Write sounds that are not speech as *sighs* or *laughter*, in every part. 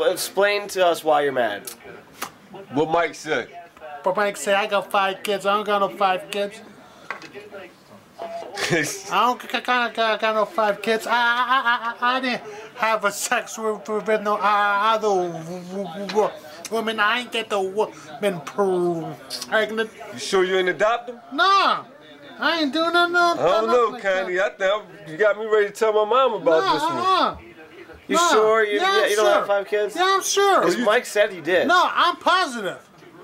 Explain to us why you're mad. What Mike said. But Mike say I got five kids. I don't got no five kids. *laughs* I don't got, got, got, got no five kids. I, I, I, I, I didn't have a sex with, with no other women. I ain't get the woman pregnant. You sure you ain't adopt them? No. I ain't doing nothing. No, I don't know, like I think you got me ready to tell my mom about no, this one. Uh-uh. You no. sure you, yeah, yeah, you don't have five kids? Yeah, I'm sure. Because Mike said he did. No, I'm positive.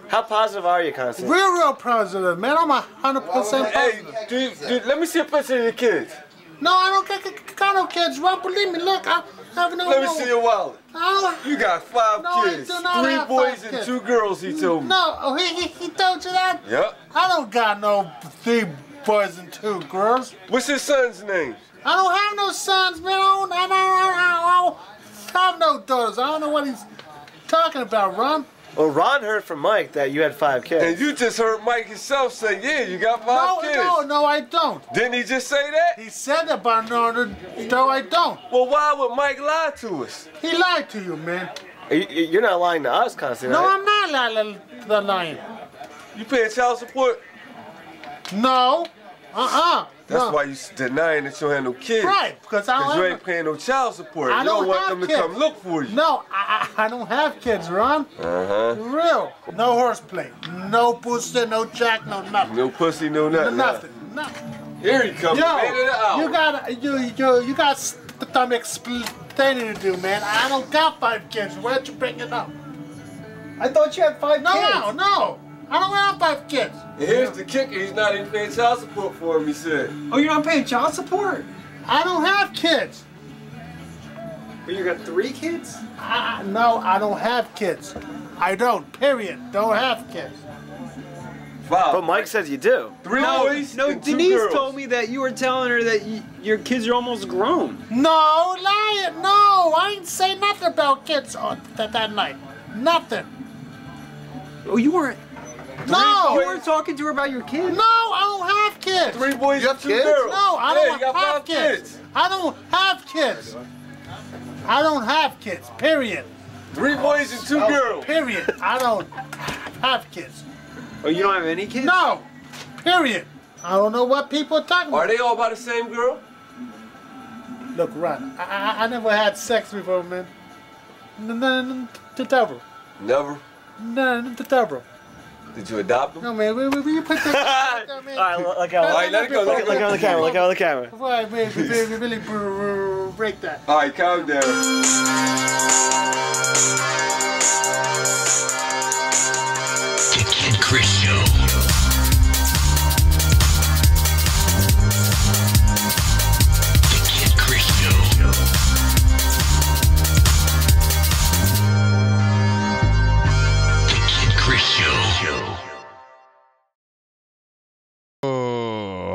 How positive are you, Constantine? Real, real positive, man. I'm a hundred percent Hey, positive. dude, dude, let me see a picture of your kids. No, I don't got, got no kids, Rob. Believe me. Look, I have no. Let me no, see your wallet. I You got five No, I kids. do not Three have boys five and kids. two girls, he told me. No, oh, he, he, he told you that? Yep. I don't got no three boys and two girls. What's his son's name? I don't have no sons, man. I don't, I don't, I don't have no daughters. I don't know what he's talking about, Ron. Well, Ron heard from Mike that you had five kids. And you just heard Mike himself say, yeah, you got five No, kids. no, no, I don't. Didn't he just say that? He said that, but no, no, no, I don't. Well, why would Mike lie to us? He lied to you, man. You, you're not lying to us, Constantine. No, right? I'm not li- li- li- lying. You paying child support? No. Uh-uh. That's no. why you s- denying that you don't have no kids. Right, because I Because don't you ain't paying no child support. I you don't don't want have them to kids. come look for you. No, I, I I don't have kids, Ron. Uh-huh. For real. No horseplay. No booster, no jack, no nothing. No pussy, no nothing. nothing. Nothing. Here he comes. Yo, man of the hour. you got you you you got some explaining to do, man. I don't got five kids. Why'd you bring it up? I thought you had five No, kids. no, no. I don't have five kids. And here's the kicker. He's not even paying child support for him, he said. Oh, you're not paying child support? I don't have kids. But you got three kids? I, no, I don't have kids. I don't. Period. Don't have kids. Wow. But Mike says you do. Three No, boys no. and two Denise girls. told me that you were telling her that y- your kids are almost grown. No, lie it. No, I ain't say nothing about kids on that, that night. Nothing. Oh, you weren't. No. You weren't talking to her about your kids. No, I don't have kids. Three boys You and have two kids? girls. No, I yeah, don't have five kids. I don't have kids. I don't have kids. Period. Three boys and two girls. Period. I don't have kids. Oh, you don't have any kids? No. Period. I don't know what people are talking about. Are they all by the same girl? Look, Ron, I, I, I never had sex before, man. To. Never. No, no, to double. Did you adopt them? No, man, we, we, we put that. *laughs* All right, look out. All right, let it go, let it Look go. out on the camera. Look out on the camera. Before I really, really, really break that. All right, calm down.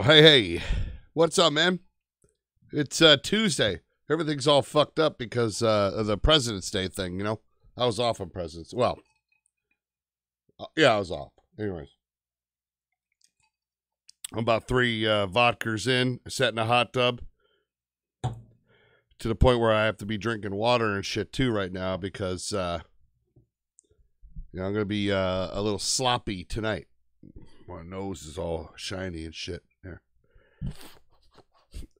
Hey, hey. What's up, man? It's uh, Tuesday. Everything's all fucked up because uh, of the President's Day thing, you know? I was off on President's Well, uh, yeah, I was off. Anyways. I'm about three uh, vodkas in, sat in a hot tub to the point where I have to be drinking water and shit too right now because, uh, you know, I'm going to be uh, a little sloppy tonight. My nose is all shiny and shit.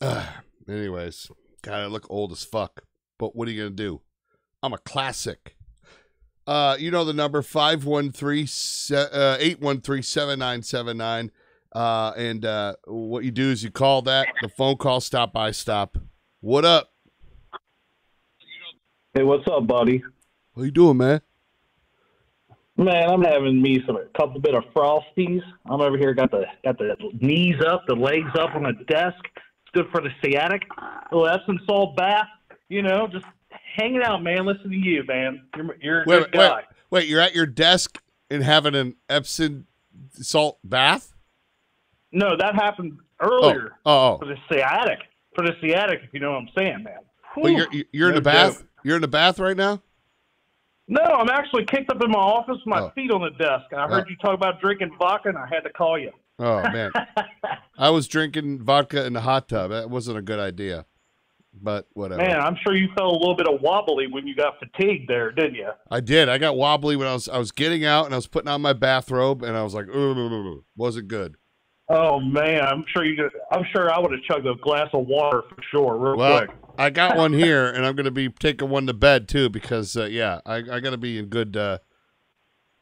Uh, anyways, God, I look old as fuck. But what are you gonna do? I'm a classic. Uh, you know the number 513-813-7979. Uh, and uh, what you do is you call that the phone call stop by stop. What up? Hey, what's up, buddy? How you doing, man? Man, I'm having me some a couple bit of frosties. I'm over here, got the got the knees up, the legs up on the desk. It's good for the sciatic. A little Epsom salt bath. You know, just hanging out, man. Listen to you, man. You're you're a Wait, good wait, guy. wait, wait, you're at your desk and having an Epsom salt bath? No, that happened Oh, earlier oh, oh, oh. for oh. the sciatic. For the sciatic, if you know what I'm saying, man. Well, you're you're in No the bath. joke. You're in the bath right now. No, I'm actually kicked up in my office, with my Oh. feet on the desk. I heard Oh. you talk about drinking vodka, and I had to call you. Oh man, *laughs* I was drinking vodka in the hot tub. That wasn't a good idea. but whatever. Man, I'm sure you felt a little bit of wobbly when you got fatigued there, didn't you? I did. I got wobbly when I was I was getting out and I was putting on my bathrobe and I was like, "Ugh, wasn't good. Oh man, I'm sure you. Could, I'm sure I would have chugged a glass of water for sure, real Well, quick. I got one here and I'm gonna be taking one to bed too because uh, yeah, I, I gotta be in good uh,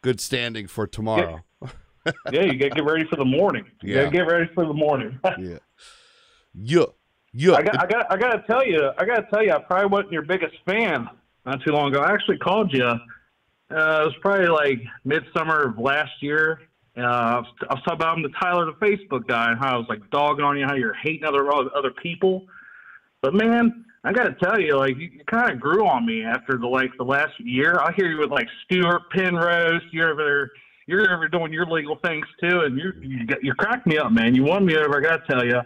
good standing for tomorrow. yeah, you gotta get ready for the morning. You Yeah. get ready for the morning. *laughs* Yeah, yeah, yeah. I got, I got, I got to tell you, I got to tell you, I probably wasn't your biggest fan not too long ago. I actually called you. Uh, it was probably like midsummer of last year. Uh, I, was, I was talking about I'm the Tyler the Facebook guy and how I was like dogging on you, how you're hating other other people. But man, I got to tell you, like you, you kind of grew on me after the like the last year. I hear you with like Stuart Penrose. You're over there. You're ever doing your legal things too, and you you got, you cracked me up, man. You won me over. I got to tell you,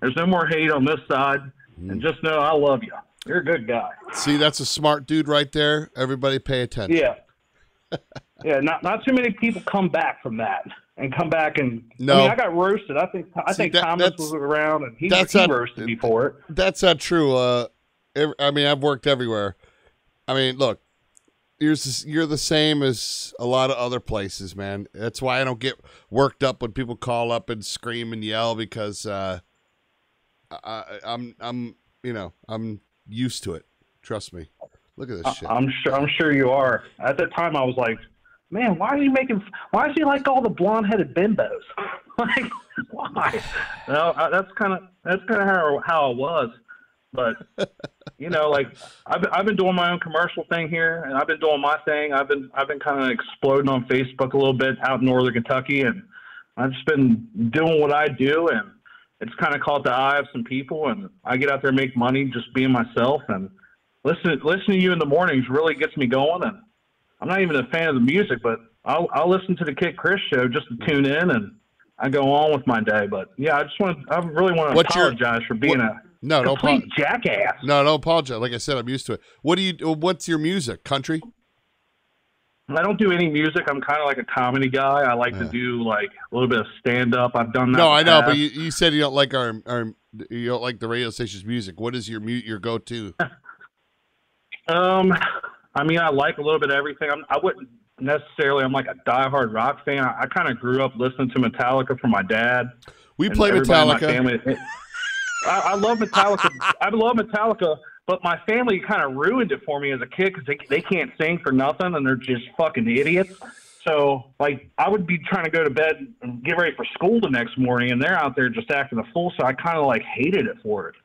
there's no more hate on this side, and mm. just know I love you. You're a good guy. See, that's a smart dude right there. Everybody pay attention. Yeah, *laughs* yeah. Not not too many people come back from that and come back and. No. I mean, I got roasted. I think I See, think that- Thomas was around and he, that's he not- roasted me for it. That's not true. Uh, I mean, I've worked everywhere. I mean, look, you're you're the same as a lot of other places, man. That's why I don't get worked up when people call up and scream and yell because uh, I, I- I'm I'm you know I'm used to it. Trust me. Look at this shit. I'm sure. I'm sure you are. At the time, I was like, "Man, why are you making? Why is he like all the blonde-headed bimbos? *laughs* like, why?" No, I, that's kind of that's kind of how how I was. But *laughs* you know, like I've been, I've been doing my own commercial thing here, and I've been doing my thing. I've been I've been kind of exploding on Facebook a little bit out in northern Kentucky, and I've just been doing what I do, and it's kind of caught the eye of some people, and I get out there and make money just being myself, and listen listening to you in the mornings really gets me going, and I'm not even a fan of the music, but I'll I'll listen to the Kidd Chris show just to tune in, and I go on with my day. But yeah, I just want to, I really want to What's your- apologize for being a no, complete apo- jackass. no, don't apologize. Like I said, I'm used to it. What do you? What's your music? Country? I don't do any music. I'm kind of like a comedy guy. I like to do like a little bit of stand up. I've done that. No, I know, but you, you said you don't like our our you don't like the radio station's music. What is your mute your go to? *laughs* Um, I mean, I like a little bit of everything. I'm, I wouldn't necessarily. I'm like a diehard rock fan. I, I kind of grew up listening to Metallica from my dad. We play everybody in my Metallica. I, I love Metallica. *laughs* I love Metallica, but my family kind of ruined it for me as a kid because they they can't sing for nothing and they're just fucking idiots. So like I would be trying to go to bed and get ready for school the next morning, and they're out there just acting a fool. So I kind of like hated it for it.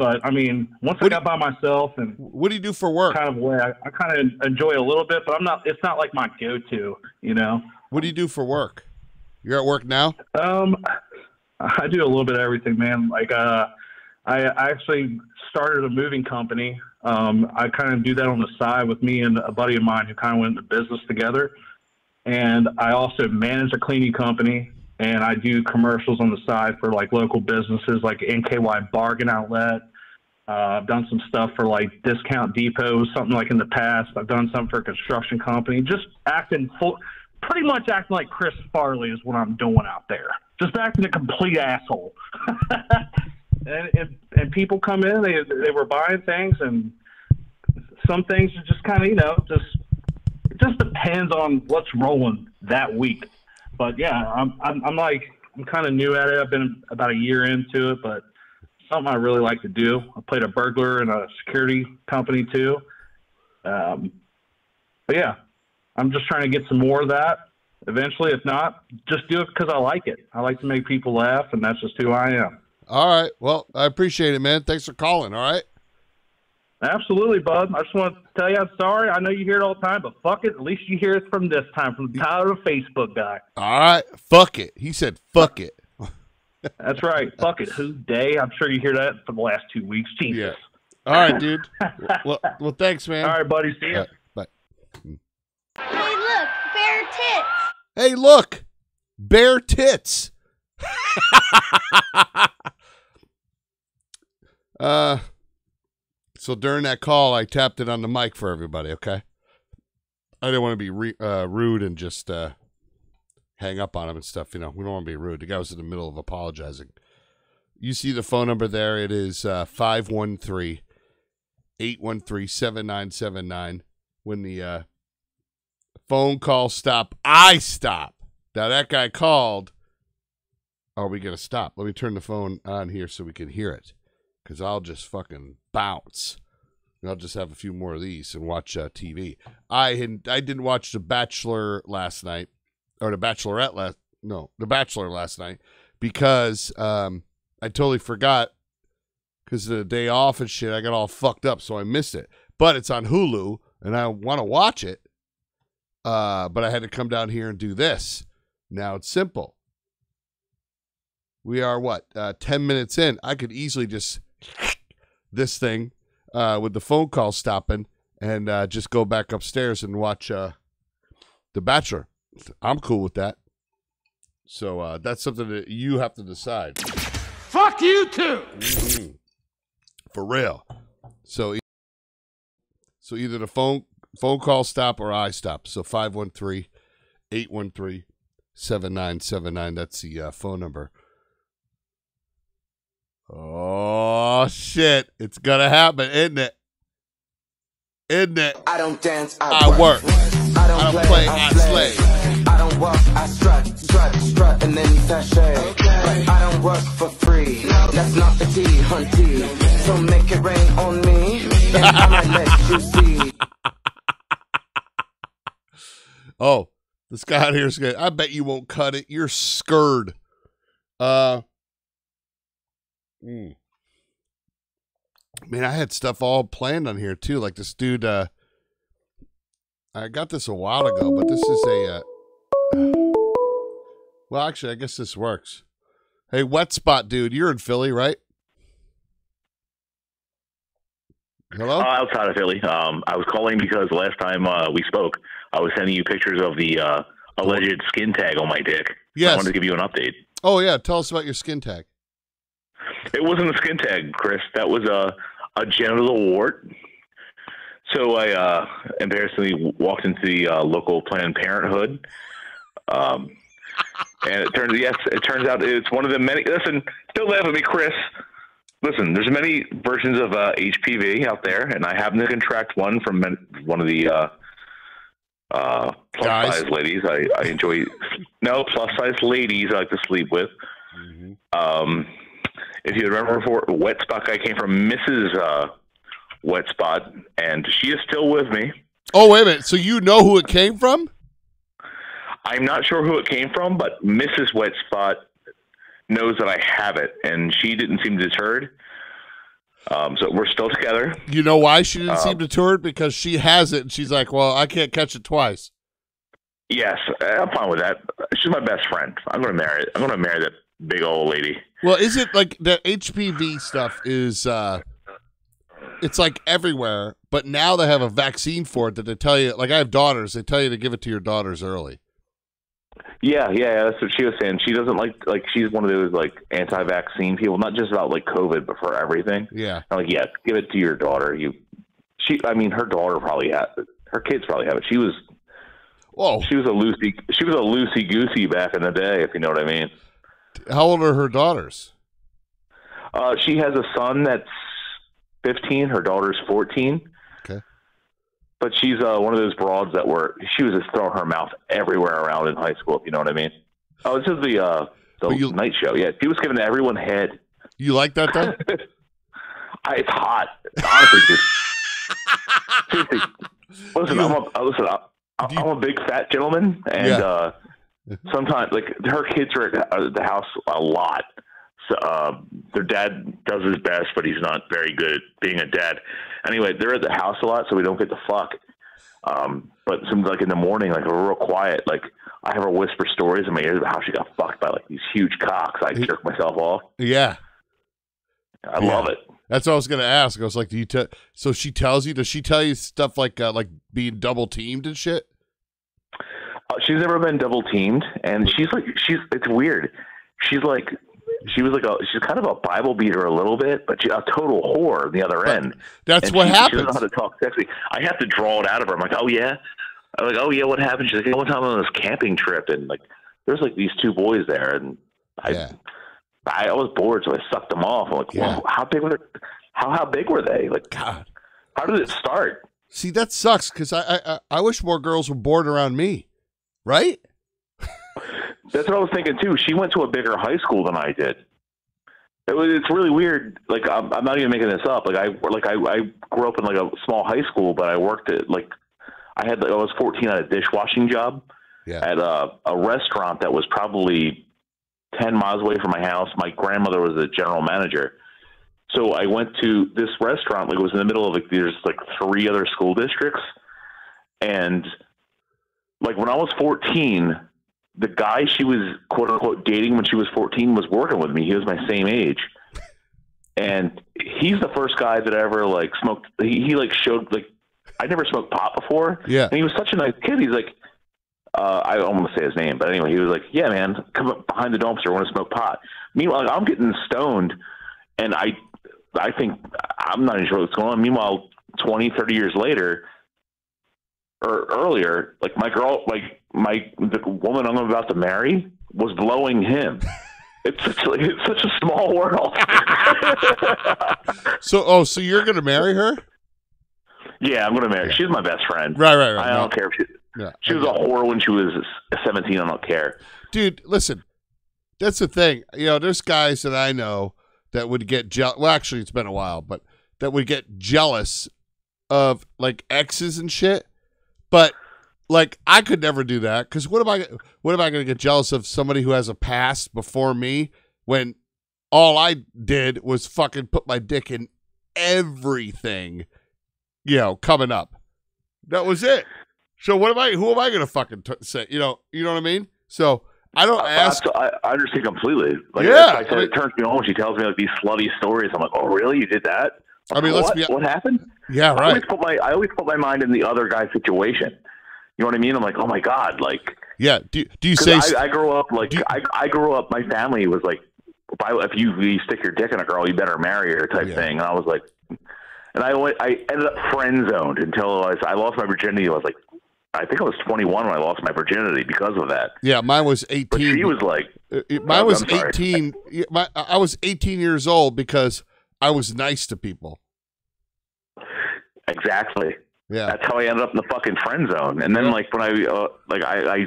But I mean, once I What- got by myself and What do you do for work? kind of way I, I kind of enjoy it a little bit, but I'm not. It's not like my go-to, you know. What do you do for work? You're at work now? Um, I do a little bit of everything, man. Like, uh, I, I actually started a moving company. Um, I kind of do that on the side with me and a buddy of mine who kind of went into business together. And I also manage a cleaning company, and I do commercials on the side for like local businesses, like NKY Bargain Outlet. Uh, I've done some stuff for like Discount Depot, something like in the past. I've done some for a construction company, just acting full, pretty much acting like Chris Farley is what I'm doing out there. Just acting a complete asshole. *laughs* and, and and people come in, they they were buying things, and some things are just kind of you know just it just depends on what's rolling that week. But yeah, I'm I'm, I'm like I'm kind of new at it. I've been about a year into it, but something I really like to do. I played a burglar in a security company too. Um, but yeah, I'm just trying to get some more of that eventually. If not, just do it because I like it. I like to make people laugh, and that's just who I am. All right. Well, I appreciate it, man. Thanks for calling. All right. Absolutely, bud. I just want to tell you I'm sorry. I know you hear it all the time, but fuck it. At least you hear it from this time, from the Tyler, the Facebook guy. All right. Fuck it. He said fuck it. That's right. fuck it. Who Dey? I'm sure you hear that for the last two weeks. Jesus. Yeah. All right, dude. well, well, thanks, man. All right, buddy. See ya. All right, bye. Hey, look, bare tits. Hey, look, bare tits. *laughs* uh, so during that call, I tapped it on the mic for everybody. Okay, I didn't want to be re- uh, rude and just uh, hang up on him and stuff. You know, we don't want to be rude. The guy was in the middle of apologizing. You see the phone number there. It is uh, 513 813 7979. When the uh, phone call stop, I stop. Now, that guy called. Are we going to stop? Let me turn the phone on here so we can hear it. Because I'll just fucking bounce. I'll just have a few more of these and watch uh, TV. I had, I didn't watch The Bachelor last night, or The Bachelorette last no, The Bachelor last night because um, I totally forgot because the day off and shit. I got all fucked up, so I missed it. But it's on Hulu, and I want to watch it. Uh, but I had to come down here and do this. Now it's simple. We are what uh, ten minutes in. I could easily just *laughs* this thing uh, with the phone call stopping and uh, just go back upstairs and watch uh, The Bachelor. I'm cool with that. So uh, that's something that you have to decide. Fuck you too. Mhm. For real. So, e- so either the phone phone call stop or I stop. So 513-813-7979. That's the uh, phone number. Oh shit! It's gonna happen, isn't it? Isn't it? I don't dance, I work. I don't, I don't play, I slay. I don't walk, I strut, strut, strut, and then sashay. But I don't work for free. No. That's not the T, hunty. So make it rain on me, and I might let you see. *laughs* Oh, this guy out here is good. I bet you won't cut it. You're scared. Uh, mm. man, I had stuff all planned on here too. Like this dude. Uh, I got this a while ago, but this is a. Uh, *sighs* well, actually, I guess this works. Hey, wet spot, dude. You're in Philly, right? Hello. Uh, outside of Philly. Um, I was calling because last time uh, we spoke, I was sending you pictures of the uh, alleged skin tag on my dick. Yes. I wanted to give you an update. oh yeah, tell us about your skin tag. It wasn't a skin tag, Chris. That was a a genital wart. So I uh, embarrassingly walked into the uh, local Planned Parenthood, um, and it turns yes, it turns out it's one of the many. Listen, don't laugh at me, Chris. Listen, there's many versions of uh, HPV out there, and I happen to contract one from one of the uh, uh, plus Guys? size ladies. I, I enjoy no plus size ladies I like to sleep with. Um, if you remember, for Wet Spot guy came from Mrs. Wet Spot, and she is still with me. Oh wait a minute. So you know who it came from? I'm not sure who it came from, but Mrs. Wet Spot knows that I have it, and she didn't seem deterred. Um, so we're still together. You know why she didn't Um, seem deterred? Because she has it, and she's like, "Well, I can't catch it twice." Yes, I'm fine with that. She's my best friend. I'm going to marry. I'm going to marry that big old lady. Well, is it like the HPV stuff is? uh It's like everywhere, but now they have a vaccine for it that they tell you. Like I have daughters, they tell you to give it to your daughters early. Yeah, yeah, yeah, that's what she was saying. She doesn't like like she's one of those like anti-vaccine people, not just about like COVID, but for everything. Yeah. I'm like, yeah, give it to your daughter. You, she, I mean, her daughter probably had her kids probably have it. She was, Whoa, she was a loosey, she was a loosey goosey back in the day, if you know what I mean. how old are her daughters? Uh, she has a son that's 15. Her daughter's 14. Okay. But she's uh, one of those broads that were she was just throwing her mouth everywhere around in high school. If you know what I mean. Oh, this is the uh, the you- night show. Yeah, she was giving everyone head. You like that though? I, *laughs* it's hot. Honestly just. *laughs* seriously, listen, You- I'm a uh, listen. I, Do you- I'm a big fat gentleman, and Yeah. uh, sometimes like her kids are at the house a lot. Uh, their dad does his best, but he's not very good at being a dad. Anyway, they're at the house a lot, so we don't get to fuck. Um, but some like in the morning, like we're real quiet. Like I have her whisper stories in my ears about how she got fucked by like these huge cocks. I jerk myself off. yeah, I Yeah. love it. that's what I was gonna ask. I was like, do you tell? So she tells you? Does she tell you stuff like uh, like being double teamed and shit? Uh, she's never been double teamed, and she's like, she's it's weird. She's like, she was like a, she's kind of a Bible beater a little bit, but she's a total whore on the other end. That's And what she, She happens. doesn't know how to talk sexy. I have to draw it out of her. I'm like, oh yeah. I'm like, oh yeah, what happened? She's like, one time on this camping trip, and like, there's like these two boys there, and I, Yeah. I was bored, so I sucked them off. I'm like, Yeah. "Whoa, how big were they? How how big were they? Like, God. how did it start? See, that sucks because I, I I- I wish more girls were bored around me, right? That's what I was thinking too. She went to a bigger high school than I did. It was, it's really weird. Like I'm, I'm not even making this up. Like I like I, I grew up in like a small high school, but I worked at like I had I was 14 at a dishwashing job Yeah. at a, a restaurant that was probably 10 miles away from my house. My grandmother was the general manager. So I went to this restaurant. Like it was in the middle of like there's like three other school districts, and like when I was 14, the guy she was quote unquote dating when she was 14 was working with me. He was my same age. And he's the first guy that ever like smoked. He, he like showed like I never smoked pot before. Yeah. And he was such a nice kid. He's like, uh, I don't want to say his name, but anyway, he was like, "Yeah, man, come up behind the dumpster. I want to smoke pot." Meanwhile, I'm getting stoned, and I, I think I'm not even sure what's going on. Meanwhile, 20, 30 years later, or earlier, like my girl, like my the woman I'm about to marry was blowing him. *laughs* It's such a, it's such a small world. *laughs* So oh, so you're gonna marry her? yeah, I'm gonna marry. She's my best friend. Right, right, right. I don't care if she. Yeah. She was a whore when she was 17. I don't care. dude listen that's the thing you know there's guys that i know that would get jealous well actually it's been a while but that would get jealous of like exes and shit but like i could never do that because what am i what am i going to get jealous of somebody who has a past before me when all i did was fucking put my dick in everything you know coming up that was it so what am i who am i going to fucking t- say you know you know what i mean so i don't ask I, I understand completely. Like, Yeah, I said, I mean- it turns me on when she tells me like these slutty stories. I'm like, oh, really? You did that? I mean, let's what? be- what happened? yeah right. I always put my I always put my mind in the other guy's situation. You know what I mean? I'm like, oh my god, like. yeah do, do you say I, I grew up like do- I, I grew up. My family was like, if, I, if you, you stick your dick in a girl, you better marry her type Yeah. thing. And I was like, and I went, I ended up friend zoned until I, was, I lost my virginity. I was like, I think I was 21 when I lost my virginity because of that. yeah mine was But 18 she was like, Uh, it- mine was I'm 18 my, i was 18 years old because i was nice to people exactly. yeah That's how I ended up in the fucking friend zone. And then like when I uh, like I, I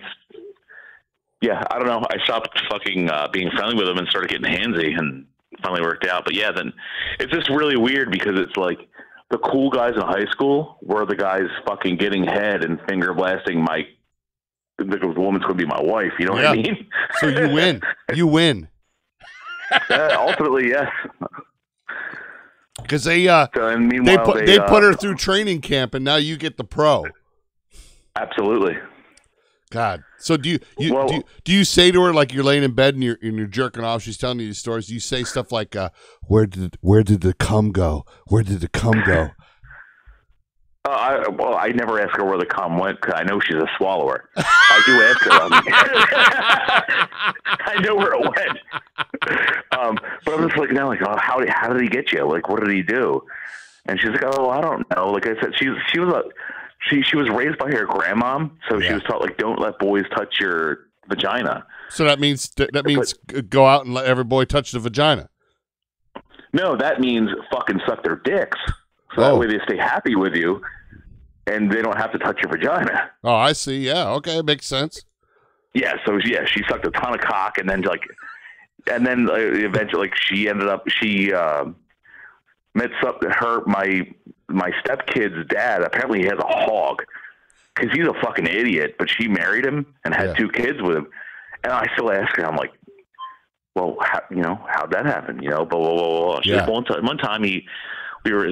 yeah, I don't know. I stopped fucking uh, being friendly with him and started getting handsy and finally worked out. But yeah, then it's just really weird because it's like the cool guys in high school were the guys fucking getting head and finger blasting my the, the woman's going to be my wife. You know what I mean? so you *laughs* win you win Yeah, ultimately, yes. Because they uh and they put they, uh, put her through training camp and now you get the pro absolutely. god so do you, you Well- do you do you say to her like you're laying in bed and you're and you're jerking off she's telling you these stories do you say stuff like uh where did where did the cum go where did the cum go *laughs* Uh, I, well, I never ask her where the cum went because I know she's a swallower. I do ask her. *laughs* I know where it went. Um, but like oh, how did how did he get you? Like, what did he do? And she's like, oh, I don't know. Like I said, she's she was a she she was raised by her grandmom, so she was taught like, don't let boys touch your vagina. so that means that means g- go out and let every boy touch the vagina No, that means fucking suck their dicks, so Oh. that way they stay happy with you, and they don't have to touch your vagina. oh i see yeah okay makes sense Yeah, so yeah, she sucked a ton of cock, and then like, and then uh, eventually, like, she ended up she uh, met some her my my stepkid's dad. Apparently, he has a hog because he's a fucking idiot. But she married him and had Yeah. two kids with him, and I still ask her, I'm like, well, how, you know, how'd that happen? You know, blah blah blah blah. She Yeah. one time, one time he we were.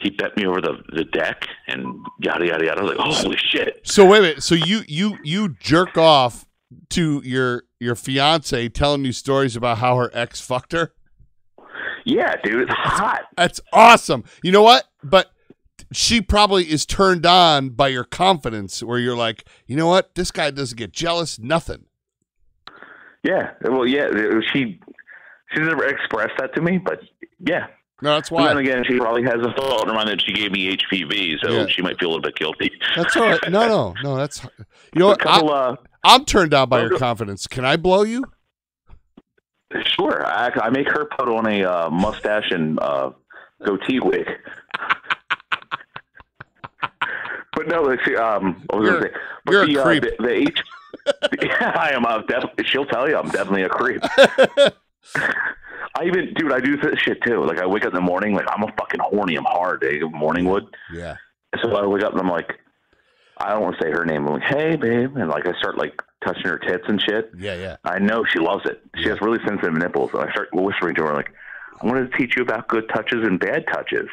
He bet me over the, the deck and yada yada yada. I was like, holy shit! So wait a minute. So you you you jerk off to your your fiance telling you stories about how her ex fucked her? Yeah, dude, it's hot. That's awesome. You know what? But she probably is turned on by your confidence where you're like, you know what? This guy doesn't get jealous, nothing. Yeah, well, yeah, she she never expressed that to me, but yeah. No, that's And why. then again, she probably has a thought in her mind that she gave me HPV, so Yeah. she might feel a little bit guilty. That's all right. No, no, no. That's you know *laughs* couple, I, uh, I'm turned on by your confidence. Can I blow you? Sure, I, I make her put on a uh, mustache and uh, goatee wig. *laughs* but no, let's see. Um, I was You're- gonna say, but you're a creep. Uh, the, the H. yeah, *laughs* I am. Uh, def- she'll tell you I'm definitely a creep. *laughs* I even, dude, I do this shit too. Like I wake up in the morning, like I'm a fucking horny. I'm hard. Eh? Morning wood. Yeah. So I wake up and I'm like, I don't want to say her name. I'm like, hey, babe, and like I start like touching her tits and shit. Yeah, yeah. I know she loves it. She has really sensitive nipples. And I start whispering to her like, I want to teach you about good touches and bad touches.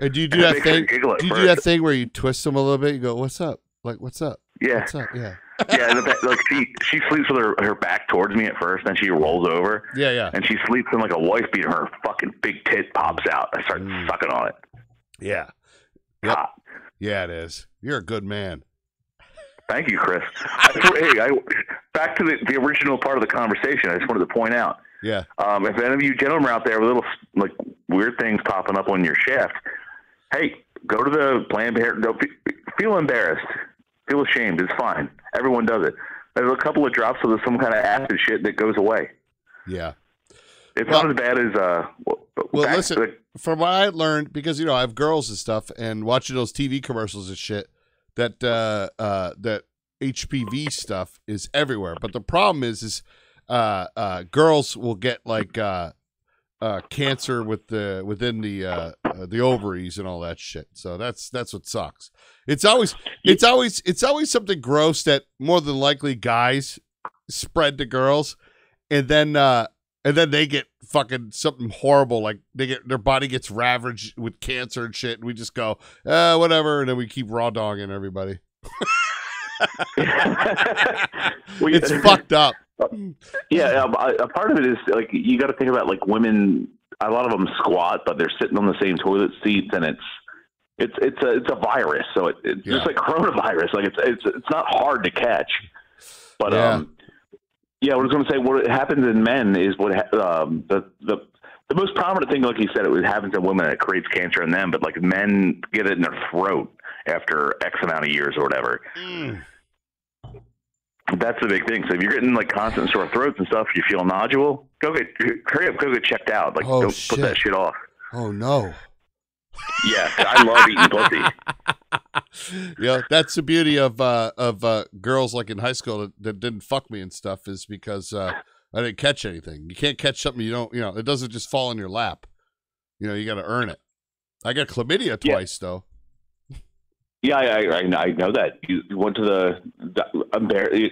And do you do that thing? Do you do that thing where you twist them a little bit? You go, "What's up? Like, what's up? Yeah. What's up? Yeah, yeah, and the, ba- like she she sleeps with her, her back towards me at first, then she rolls over. Yeah, yeah. And she sleeps in like a wife beater. Her fucking big tit pops out. I start Mm. sucking on it. yeah, yep. Yeah. It is. You're a good man. Thank you, Chris. Hey, I, back to the, the original part of the conversation. I just wanted to point out Yeah. Um, if any of you gentlemen are out there with little like weird things popping up on your shaft, hey, go to the Planned Parenthood. Don't feel embarrassed, feel ashamed. It's fine. Everyone does it. There's a couple of drops of some kind of acid shit that goes away. Yeah. It's not as bad as uh. Well, listen. From what I learned, because you know I have girls and stuff, and watching those TV commercials and shit, that uh, uh, that HPV stuff is everywhere. But the problem is, is uh, uh, girls will get like uh, uh, cancer with the within the uh, uh, the ovaries and all that shit. So that's that's what sucks. It's always it's always it's always something gross that more than likely guys spread to girls, and then uh, and then they get fucking something horrible like they get their body gets ravaged with cancer and shit, and we just go uh, whatever, and then we keep raw dogging everybody. *laughs* it's fucked up. Yeah, a, a part of it is like you got to think about like women. A lot of them squat, but they're sitting on the same toilet seats, and it's it's it's a it's a virus. So it, it's Yeah. just like *laughs* coronavirus. Like it's it's it's not hard to catch. But Yeah. um, yeah, what I was going to say, what happens in men is what um, the the the most prominent thing, like you said, it happens in women. It creates cancer in them, but like men get it in their throat after X amount of years or whatever. That's the big thing. So if you're getting like constant sore throats and stuff, you feel nodule, go get hurry up, go get checked out. Like Oh, don't shit. put that shit off. Oh no. Yeah, I love eating pussy. *laughs* yeah, that's the beauty of uh, of uh, girls like in high school that, that didn't fuck me and stuff is because uh, I didn't catch anything. You can't catch something you don't, you know, it doesn't just fall in your lap. You know, you got to earn it. I got chlamydia twice though. Yeah, I, I, I know that. You, you went to the, the I'm you,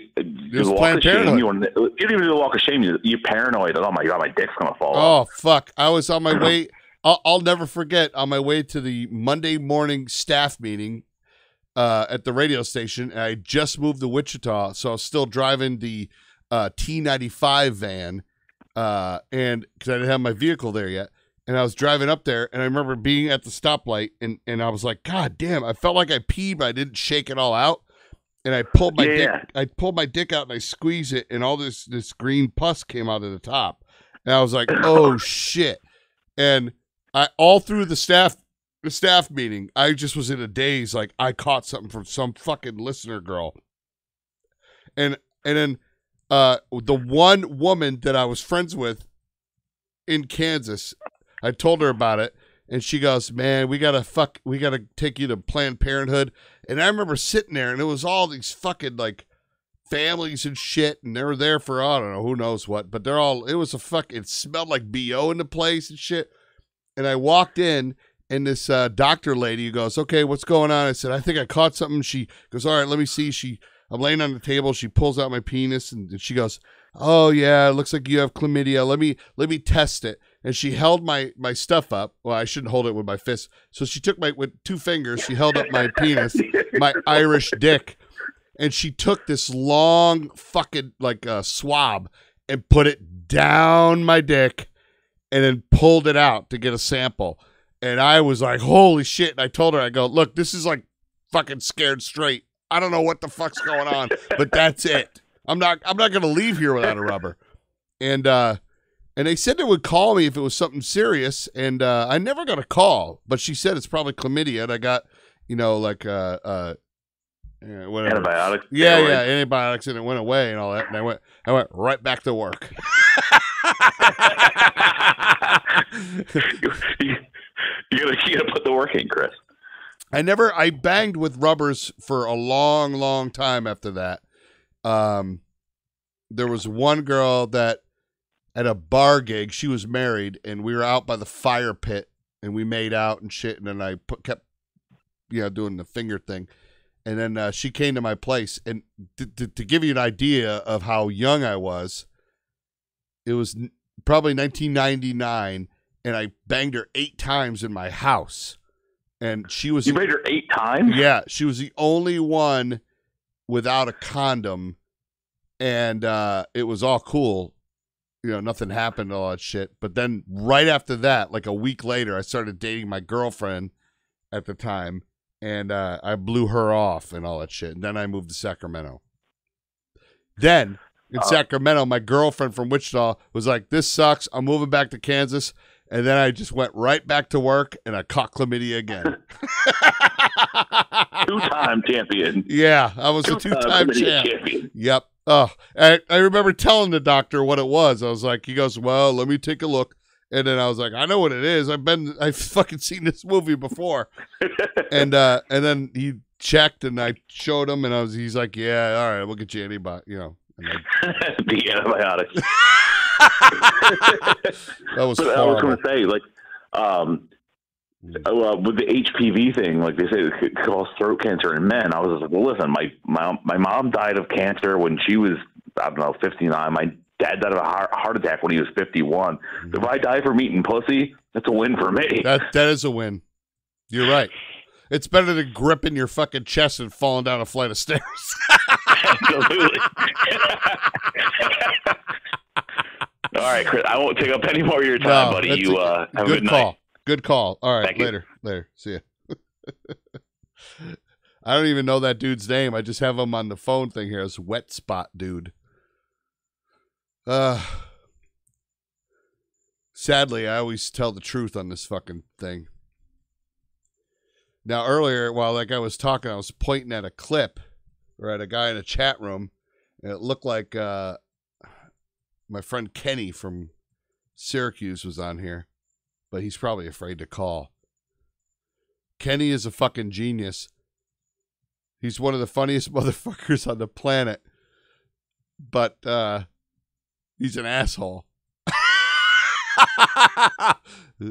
the walk of shame. You, want- you didn't even do the walk of shame. You, you're paranoid. Oh my god, my dick's gonna fall. Oh off. fuck! I was on my *clears throat* way. I'll, I'll never forget on my way to the Monday morning staff meeting uh, at the radio station. And I just moved to Wichita, so I was still driving the uh, T95 van, uh, and because I didn't have my vehicle there yet. And I was driving up there, and I remember being at the stoplight, and, and I was like, "God damn!" I felt like I peed, but I didn't shake it all out. And I pulled my Yeah, dick. I pulled my dick out, and I squeezed it, and all this this green pus came out of the top. And I was like, "Oh *laughs* shit!" And I all through the staff the staff meeting, I just was in a daze. Like I caught something from some fucking listener girl, and and then uh, the one woman that I was friends with in Kansas, I told her about it, and she goes, "Man, we gotta fuck, we gotta take you to Planned Parenthood." And I remember sitting there, and it was all these fucking like families and shit, and they were there for I don't know who knows what, but they're all. It was a fuck. It smelled like bo in the place and shit. And I walked in, and this uh, doctor lady goes, "Okay, what's going on?" I said, "I think I caught something." She goes, "All right, let me see." She, I'm laying on the table. She pulls out my penis, and, and she goes, "Oh yeah, it looks like you have chlamydia. Let me let me test it." And she held my my stuff up. Well, I shouldn't hold it with my fist. So she took my with two fingers. She held up my penis, my Irish dick, and she took this long fucking like uh, swab and put it down my dick and then pulled it out to get a sample. And I was like, holy shit. And I told her, I go, look, this is like fucking scared straight. I don't know what the fuck's going on, but that's it. I'm not I'm not gonna leave here without a rubber. And uh and they said they would call me if it was something serious, and uh, I never got a call. But she said it's probably chlamydia, and I got, you know, like uh, uh, yeah, whatever. Antibiotics, Yeah, steroids. yeah, antibiotics, and it went away and all that. And I went, I went right back to work. *laughs* you, gotta, you gotta put the work in, Chris. I never I banged with rubbers for a long, long time after that. Um there was one girl that at a bar gig, she was married and we were out by the fire pit and we made out and shit and then I put, kept you know doing the finger thing. And then uh, she came to my place and to give you an idea of how young I was, it was probably 1999 and I banged her 8 times in my house. And she was You banged her eight times. yeah, she was the only one without a condom, and uh, it was all cool. You know, nothing happened, all that shit. But then right after that, like a week later, I started dating my girlfriend at the time, and uh, I blew her off and all that shit. And then I moved to Sacramento. Then in Oh. Sacramento, my girlfriend from Wichita was like, "This sucks. I'm moving back to Kansas." And then I just went right back to work, and I caught chlamydia again. *laughs* *laughs* Two-time champion. Yeah, I was a Two-time two-time champ. champion. Yep. Oh, I, I remember telling the doctor what it was. I was like, he goes, "Well, let me take a look." And then I was like, "I know what it is. I've been, I've *laughs* fucking seen this movie before." and uh, and then he checked, and I showed him, and I was, he's like, "Yeah, all right, we'll get you antibiotic." You know, *laughs* the antibiotics. *laughs* that was I was going to say, like, um, uh, with the HPV thing, like they say, it could cause throat cancer in men. I was just like, well, listen, my my my mom died of cancer when she was I don't know fifty nine. My dad died of a heart heart attack when he was fifty one. If I die from eating pussy, that's a win for me. That *laughs* that is a win. You're right. It's better than gripping your fucking chest and falling down a flight of stairs. Absolutely. *laughs* All right, Chris. I won't take up any more of your time, No, buddy. You uh, have a good good call. night. Good call. All right, Thank you. later. Later. See ya. *laughs* I don't even know that dude's name. I just have him on the phone thing here as wet spot dude. Uh sadly, I always tell the truth on this fucking thing. Now earlier, while that guy was talking, I was pointing at a clip at a guy in a chat room, and it looked like uh my friend Kenny from Syracuse was on here, but he's probably afraid to call. Kenny is a fucking genius. He's one of the funniest *laughs* motherfuckers on the planet. But uh he's an asshole. *laughs*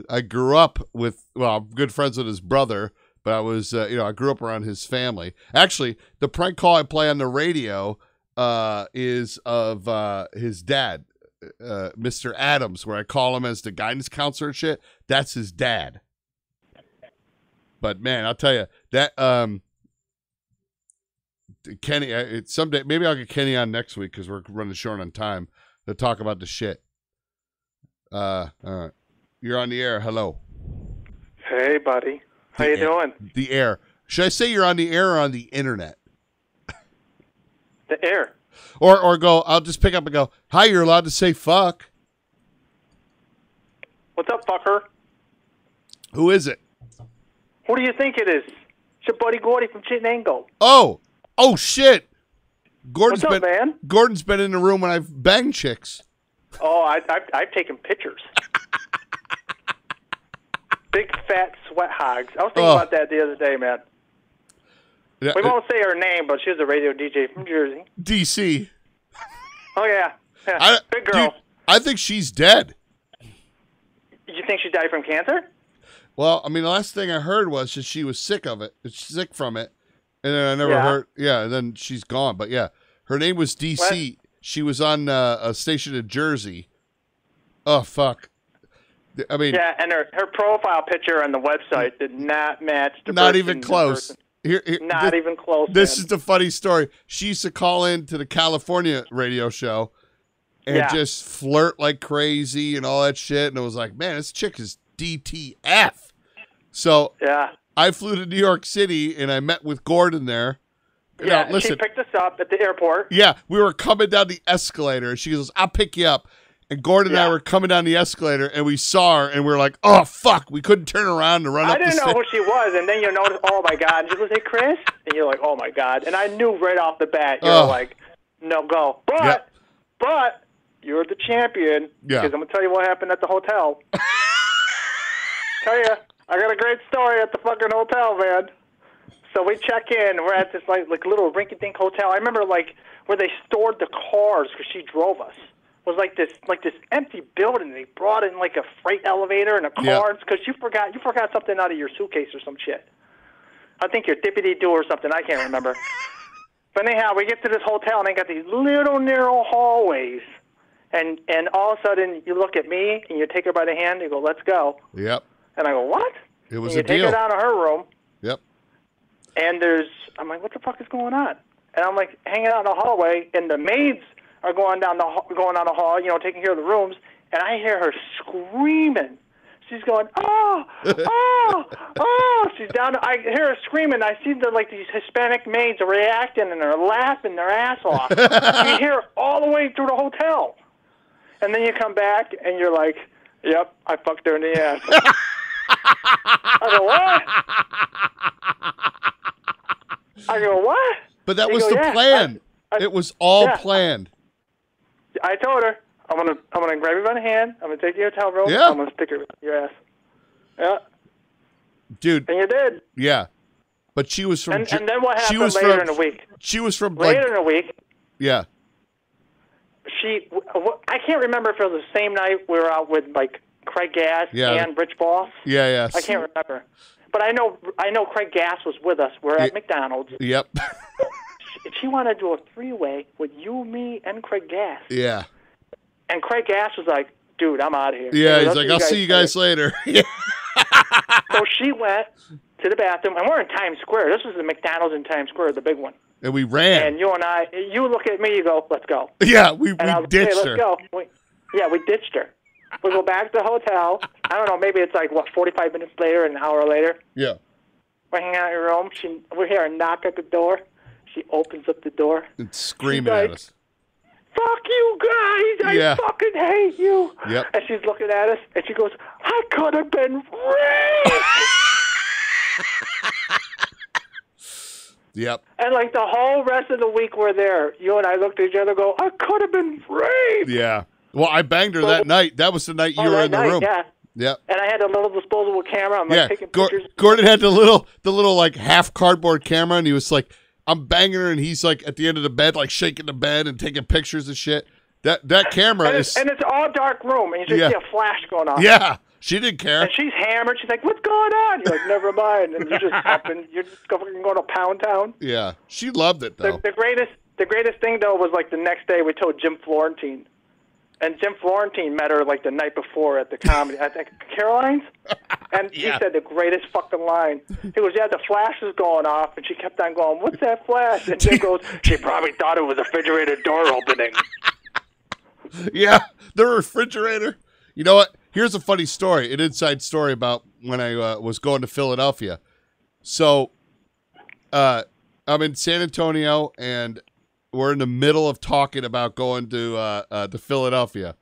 I grew up with well, I'm good friends with his brother, but I was uh, you know, I grew up around his family. Actually, the prank call I play on the radio uh is of uh his dad, uh Mr. Adams, where I call him as the guidance counselor and shit. That's his dad. But man, I'll tell you that um Kenny, uh, it, someday maybe I'll get Kenny on next week because we're running short on time to talk about the shit. Uh, all right, you're on the air. Hello, Hey, buddy. How you air- doing? The air. Should I say you're on the air or on the internet? The air. Or or go? I'll just pick up and go. Hi, you're allowed to say fuck. What's up, fucker? Who is it? Who do you think it is? It's your buddy Gordy from Chittenango. Oh, oh shit. Gordon's What's up, been man? Gordon's been in the room when I've banged chicks. Oh, I, I've, I've taken pictures. Big fat sweat hogs. I was thinking Oh. about that the other day, man. Yeah, We won't say her name, but she was a radio DJ from Jersey. DC. Oh yeah, yeah. I, big girl. dude, I think she's dead. You think she died from cancer? Well, I mean, the last thing I heard was that she was sick of it, sick from it, and then I never Yeah. heard. Yeah, and then she's gone. But yeah, her name was DC. She was on uh, a station in Jersey. Oh fuck! I mean, Yeah, and her her profile picture on the website did not match the not even close. Here, here- Not thi- even close. This man. is the funny story. She used to call in to the California radio show and Yeah. just flirt like crazy and all that shit. And it was like, man, this chick is DTF. So yeah. I flew to New York City and I met with Gordon there. Yeah, Now, listen, she picked us up at the airport. yeah, we were coming down the escalator. and She goes, "I'll pick you up." And Gordon and I were coming down the escalator, and we saw her, and we were like, "Oh fuck!" We couldn't turn around and run I didn't know stairs. who she was, and then you notice, oh my god, and she was "Hey, Chris," and you're like, "Oh my god," and I knew right off the bat, you're Oh. like, "No, go." But, Yeah. but you're the champion. Yeah. Because I'm gonna tell you what happened at the hotel. *laughs* tell you, I got a great story at the fucking hotel, man. So we check in. We're at this like like little rinky-dink hotel. I remember like where they stored the cars because she drove us. Was like this like this empty building. They brought in like a freight elevator and a Yeah. car because you forgot you forgot something out of your suitcase or some shit. I think your dippity do or something. I can't remember. *laughs* but anyhow, we get to this hotel and they got these little narrow hallways. And and all of a sudden you look at me and you take her by the hand. and You go, "Let's go." Yep. And I go, "What?" It was and a you take deal. her down to her room. Yep. And there's, I'm like, what the fuck is going on? And I'm like hanging out in the hallway, and the maids are going down the going down the hall, you know, taking care of the rooms, and I hear her screaming. She's going, oh, *laughs* oh, oh. She's down. I hear her screaming. I see the like these Hispanic maids are reacting and they're laughing their ass off. *laughs* you hear it all the way through the hotel, and then you come back and you're like, yep, I fucked her in the ass. I go, what? I go, what? But that They was go, the "Yeah, plan. I- I- it was all yeah, planned. I told her, I'm gonna, I'm gonna grab you by the hand. I'm gonna take you to the hotel room. Yeah. I'm gonna stick in your ass. Yeah, Dude, and you did. yeah. But she was from And, and then what she happened was later from in the week? she was from Later like in the week, yeah. she, I can't remember if it was the same night we were out with like Craig Gass Yeah. and Rich Vos. Yeah, yeah. I can't remember, but I know, I know Craig Gass was with us. We're at. McDonald's. Yep. *laughs* She, she wanted to do a three-way with you, me, and Craig Gass. yeah. And Craig Gass was like, "Dude, I'm out of here." Yeah, he's like, I'll see you guys later. yeah. *laughs* So she went to the bathroom, and we're in Times Square. This was the McDonald's in Times Square, the big one. And we ran. And you and I, you look at me, you go, "Let's go." *laughs* yeah, we, And we was like, hey, ditched let's her. go. We, yeah, we ditched her. We go back to the hotel. I don't know, maybe it's like what, 45 minutes later, an hour later. Yeah. We're hanging out in her room. She, we hear a knock at the door. She opens up the door. And screaming like- at us. Fuck you guys! I Yeah. fucking hate you. Yep. And she's looking at us, and she goes, "I could have been raped." *laughs* Yep. and like the whole rest of the week we're there, you and I looked at each other, and go, "I could have been raped." Yeah. Well, I banged her that night. That was the night oh, you Oh, were in the night, room. Yeah. Yep. And I had a little disposable camera. I'm like yeah. taking Gor- pictures. Gordon had the little the little like half cardboard camera and he was like I'm banging her and he's like at the end of the bed like shaking the bed and taking pictures and shit. That that camera and, is it's, and it's all dark room, and you just Yeah. see a flash going off. Yeah. She didn't care. And she's hammered. She's like, "What's going on?" You're like, "Never mind." And you're just *laughs* up and you're just going going to Pound Town. Yeah. She loved it The, though. the greatest, the greatest thing though was like the next day we told Jim Florentine, and Jim Florentine met her like the night before at the comedy, I think Caroline's, *laughs* and Yeah. he said the greatest fucking line. He goes, "Yeah, the flash is going off," and she kept on going, "What's that flash?" And Jim goes, "She probably thought it was a refrigerator door opening." *laughs* yeah. The refrigerator. You know what? Here's a funny story, an inside story about when I uh, was going to Philadelphia. So, uh, I'm in San Antonio, and we're in the middle of talking about going to uh, uh, to Philadelphia.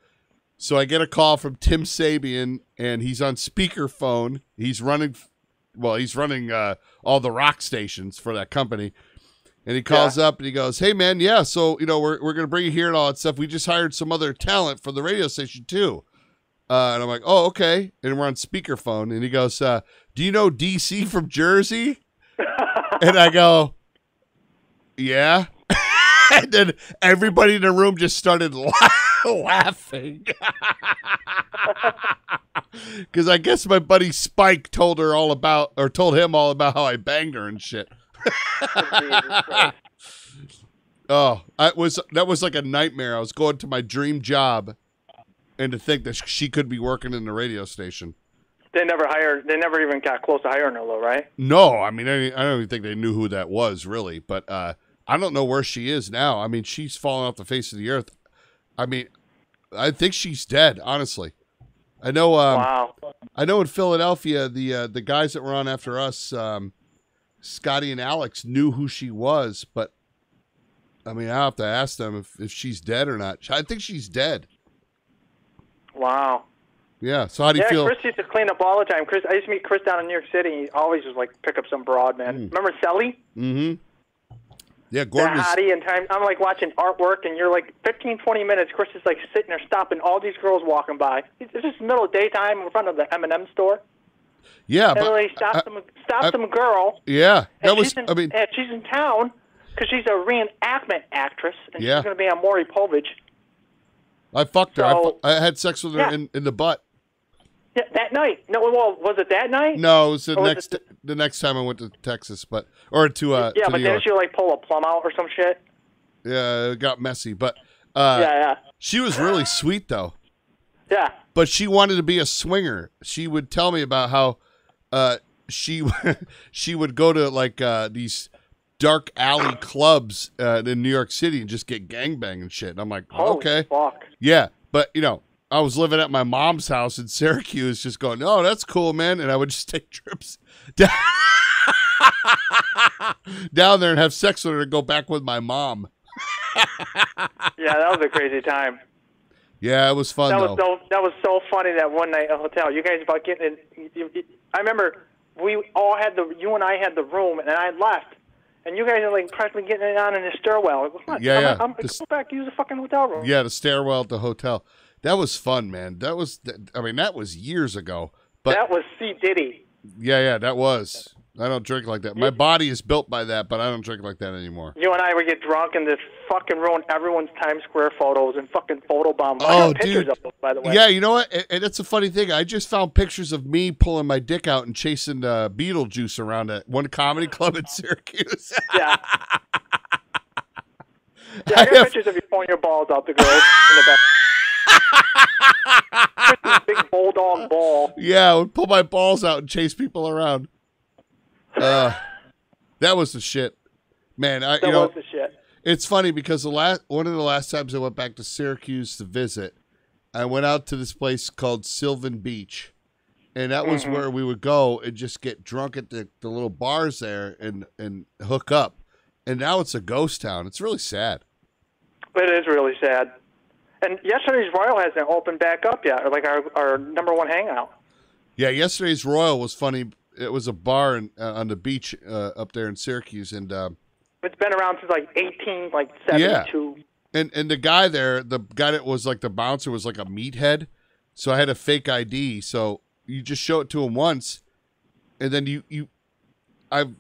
So I get a call from Tim Sabean, and he's on speakerphone. He's running, well, he's running uh, all the rock stations for that company. And he calls up and he goes, "Hey man, yeah, so you know we're we're gonna bring you here and all that stuff. We just hired some other talent for the radio station too." Uh, and I'm like, "Oh, okay." And we're on speakerphone, and he goes, uh, "Do you know DC from Jersey?" *laughs* and I go, "Yeah." *laughs* and then everybody in the room just started la- *laughs* laughing *laughs* because I guess my buddy Spike told her all about, or told him all about how I banged her and shit. Oh, I was that was like a nightmare. I was going to my dream job, and to think that she could be working in the radio station. They never hired. They never even got close to hiring her, though, right? No, I mean I, I don't even think they knew who that was really. But uh, I don't know where she is now. I mean she's fallen off the face of the earth. I mean, I think she's dead. Honestly, I know. Um, wow. I know in Philadelphia the uh, the guys that were on after us, um, Scotty and Alex knew who she was, but I mean I have to ask them if, if she's dead or not. I think she's dead. Wow. Yeah. So how do you yeah, feel? Chris used to clean up all the time. Chris, I used to meet Chris down in New York City. He always was like pick up some broad man. Remember Sally? Mm-hmm. Yeah, Gordon hottie and time. I'm like watching artwork, and you're like 15, 20 minutes. Chris is like sitting there stopping all these girls walking by. It's just middle of daytime in front of the M&M store. Yeah, and but then he stops I- some stops I- some girl. yeah, that was. in, I mean, and she's in town because she's a reenactment actress, and Yeah. she's going to be on Maury Povich. I fucked her. I, So- fu- I had sex with her Yeah. in, in the butt. That night. No, well, was it that night? No, it was the Or was next the next time I went to Texas, but or to uh Yeah, to but New didn't York. she like pull a plum out or some shit? Yeah, it got messy, but uh, Yeah, yeah. she was really sweet though. Yeah. But she wanted to be a swinger. She would tell me about how uh, she *laughs* she would go to like uh, these dark alley clubs uh, in New York City and just get gangbang and shit. And I'm like, Holy okay, fuck. yeah, but you know. I was living at my mom's house in Syracuse, just going, "Oh, that's cool, man," and I would just *laughs* take trips down, *laughs* down there and have sex with her and go back with my mom. *laughs* Yeah, that was a crazy time. Yeah, it was fun that though. was so that was so funny that one night at a hotel. You guys about getting in. I remember we all had the you and I had the room, and I left, and you guys are like practically getting it on in the stairwell. Like? Yeah, I'm, yeah. I'm, This- go back use the fucking hotel room. Yeah, the stairwell at the hotel. That was fun, man. That was, I mean, that was years ago. But that was C Diddy. yeah, yeah, that was. I don't drink like that. My body is built by that, but I don't drink like that anymore. You and I would get drunk and just fucking ruin everyone's Times Square photos and fucking photobomb. I Oh, got pictures dude. of them, by the way. Yeah, you know what? And, it's a funny thing. I just found pictures of me pulling my dick out and chasing uh, Beetlejuice around at one comedy club in *laughs* Syracuse. Yeah. *laughs* Yeah, I I have- pictures of you pulling your balls out the girls in the back. Big bulldog ball. yeah, I would pull my balls out and chase people around. Uh, that was the shit, man. I That you know was the shit. It's funny because the last one of the last times I went back to Syracuse to visit, I went out to this place called Sylvan Beach, and that was Mhm. where we would go and just get drunk at the, the little bars there and and hook up. And now it's a ghost town. It's really sad. It is really sad. And yesterday's Royal hasn't opened back up yet, or like our our number one hangout. Yeah, yesterday's Royal was funny. It was a bar in, uh, on the beach uh, up there in Syracuse, and uh, It's been around since like eighteen, like Yeah. seventy two. And and the guy there, the guy that was like the bouncer was like a meathead. So I had a fake ID. So you just show it to him once, and then you you, I've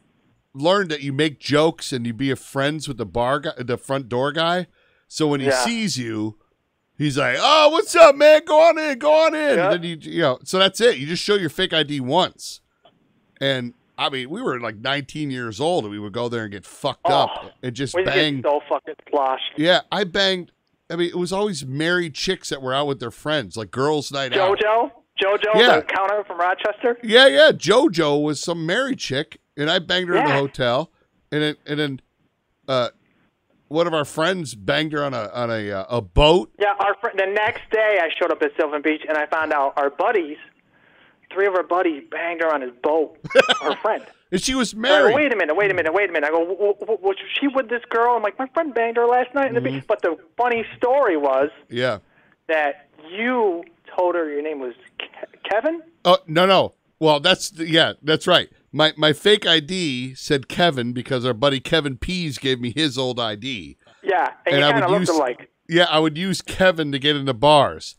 learned that you make jokes and you be a friends with the bar guy, the front door guy. So when he Yeah. sees you, he's like, "Oh, what's up, man? Go on in, go on in." Yeah. And then you you know, so that's it. You just show your fake ID once, and. I mean, we were like 19 years old, and we would go there and get fucked up and just We bang so fucking sloshed. yeah, I banged. I mean, it was always married chicks that were out with their friends, like girls' night out. JoJo, JoJo, Yeah. the counter from Rochester. Yeah, yeah. JoJo was some married chick, and I banged her in the hotel, and then and then, uh, one of our friends banged her on a on a uh, a boat. Yeah, our friend. The next day, I showed up at Sylvan Beach, and I found out our buddies, three of our buddies, banged her on his boat. *laughs* our friend. And she was I go, married. wait a minute, wait a minute, wait a minute. I go, w- w- was she with this girl? I'm like, my friend banged her last night in the Mm-hmm. beach. But the funny story was Yeah. that you told her your name was Ke- Kevin. Oh no no. Well, that's yeah, that's right. My my fake ID said Kevin because our buddy Kevin Pease gave me his old ID. Yeah, and, you I would use alike. yeah, I would use Kevin to get into bars.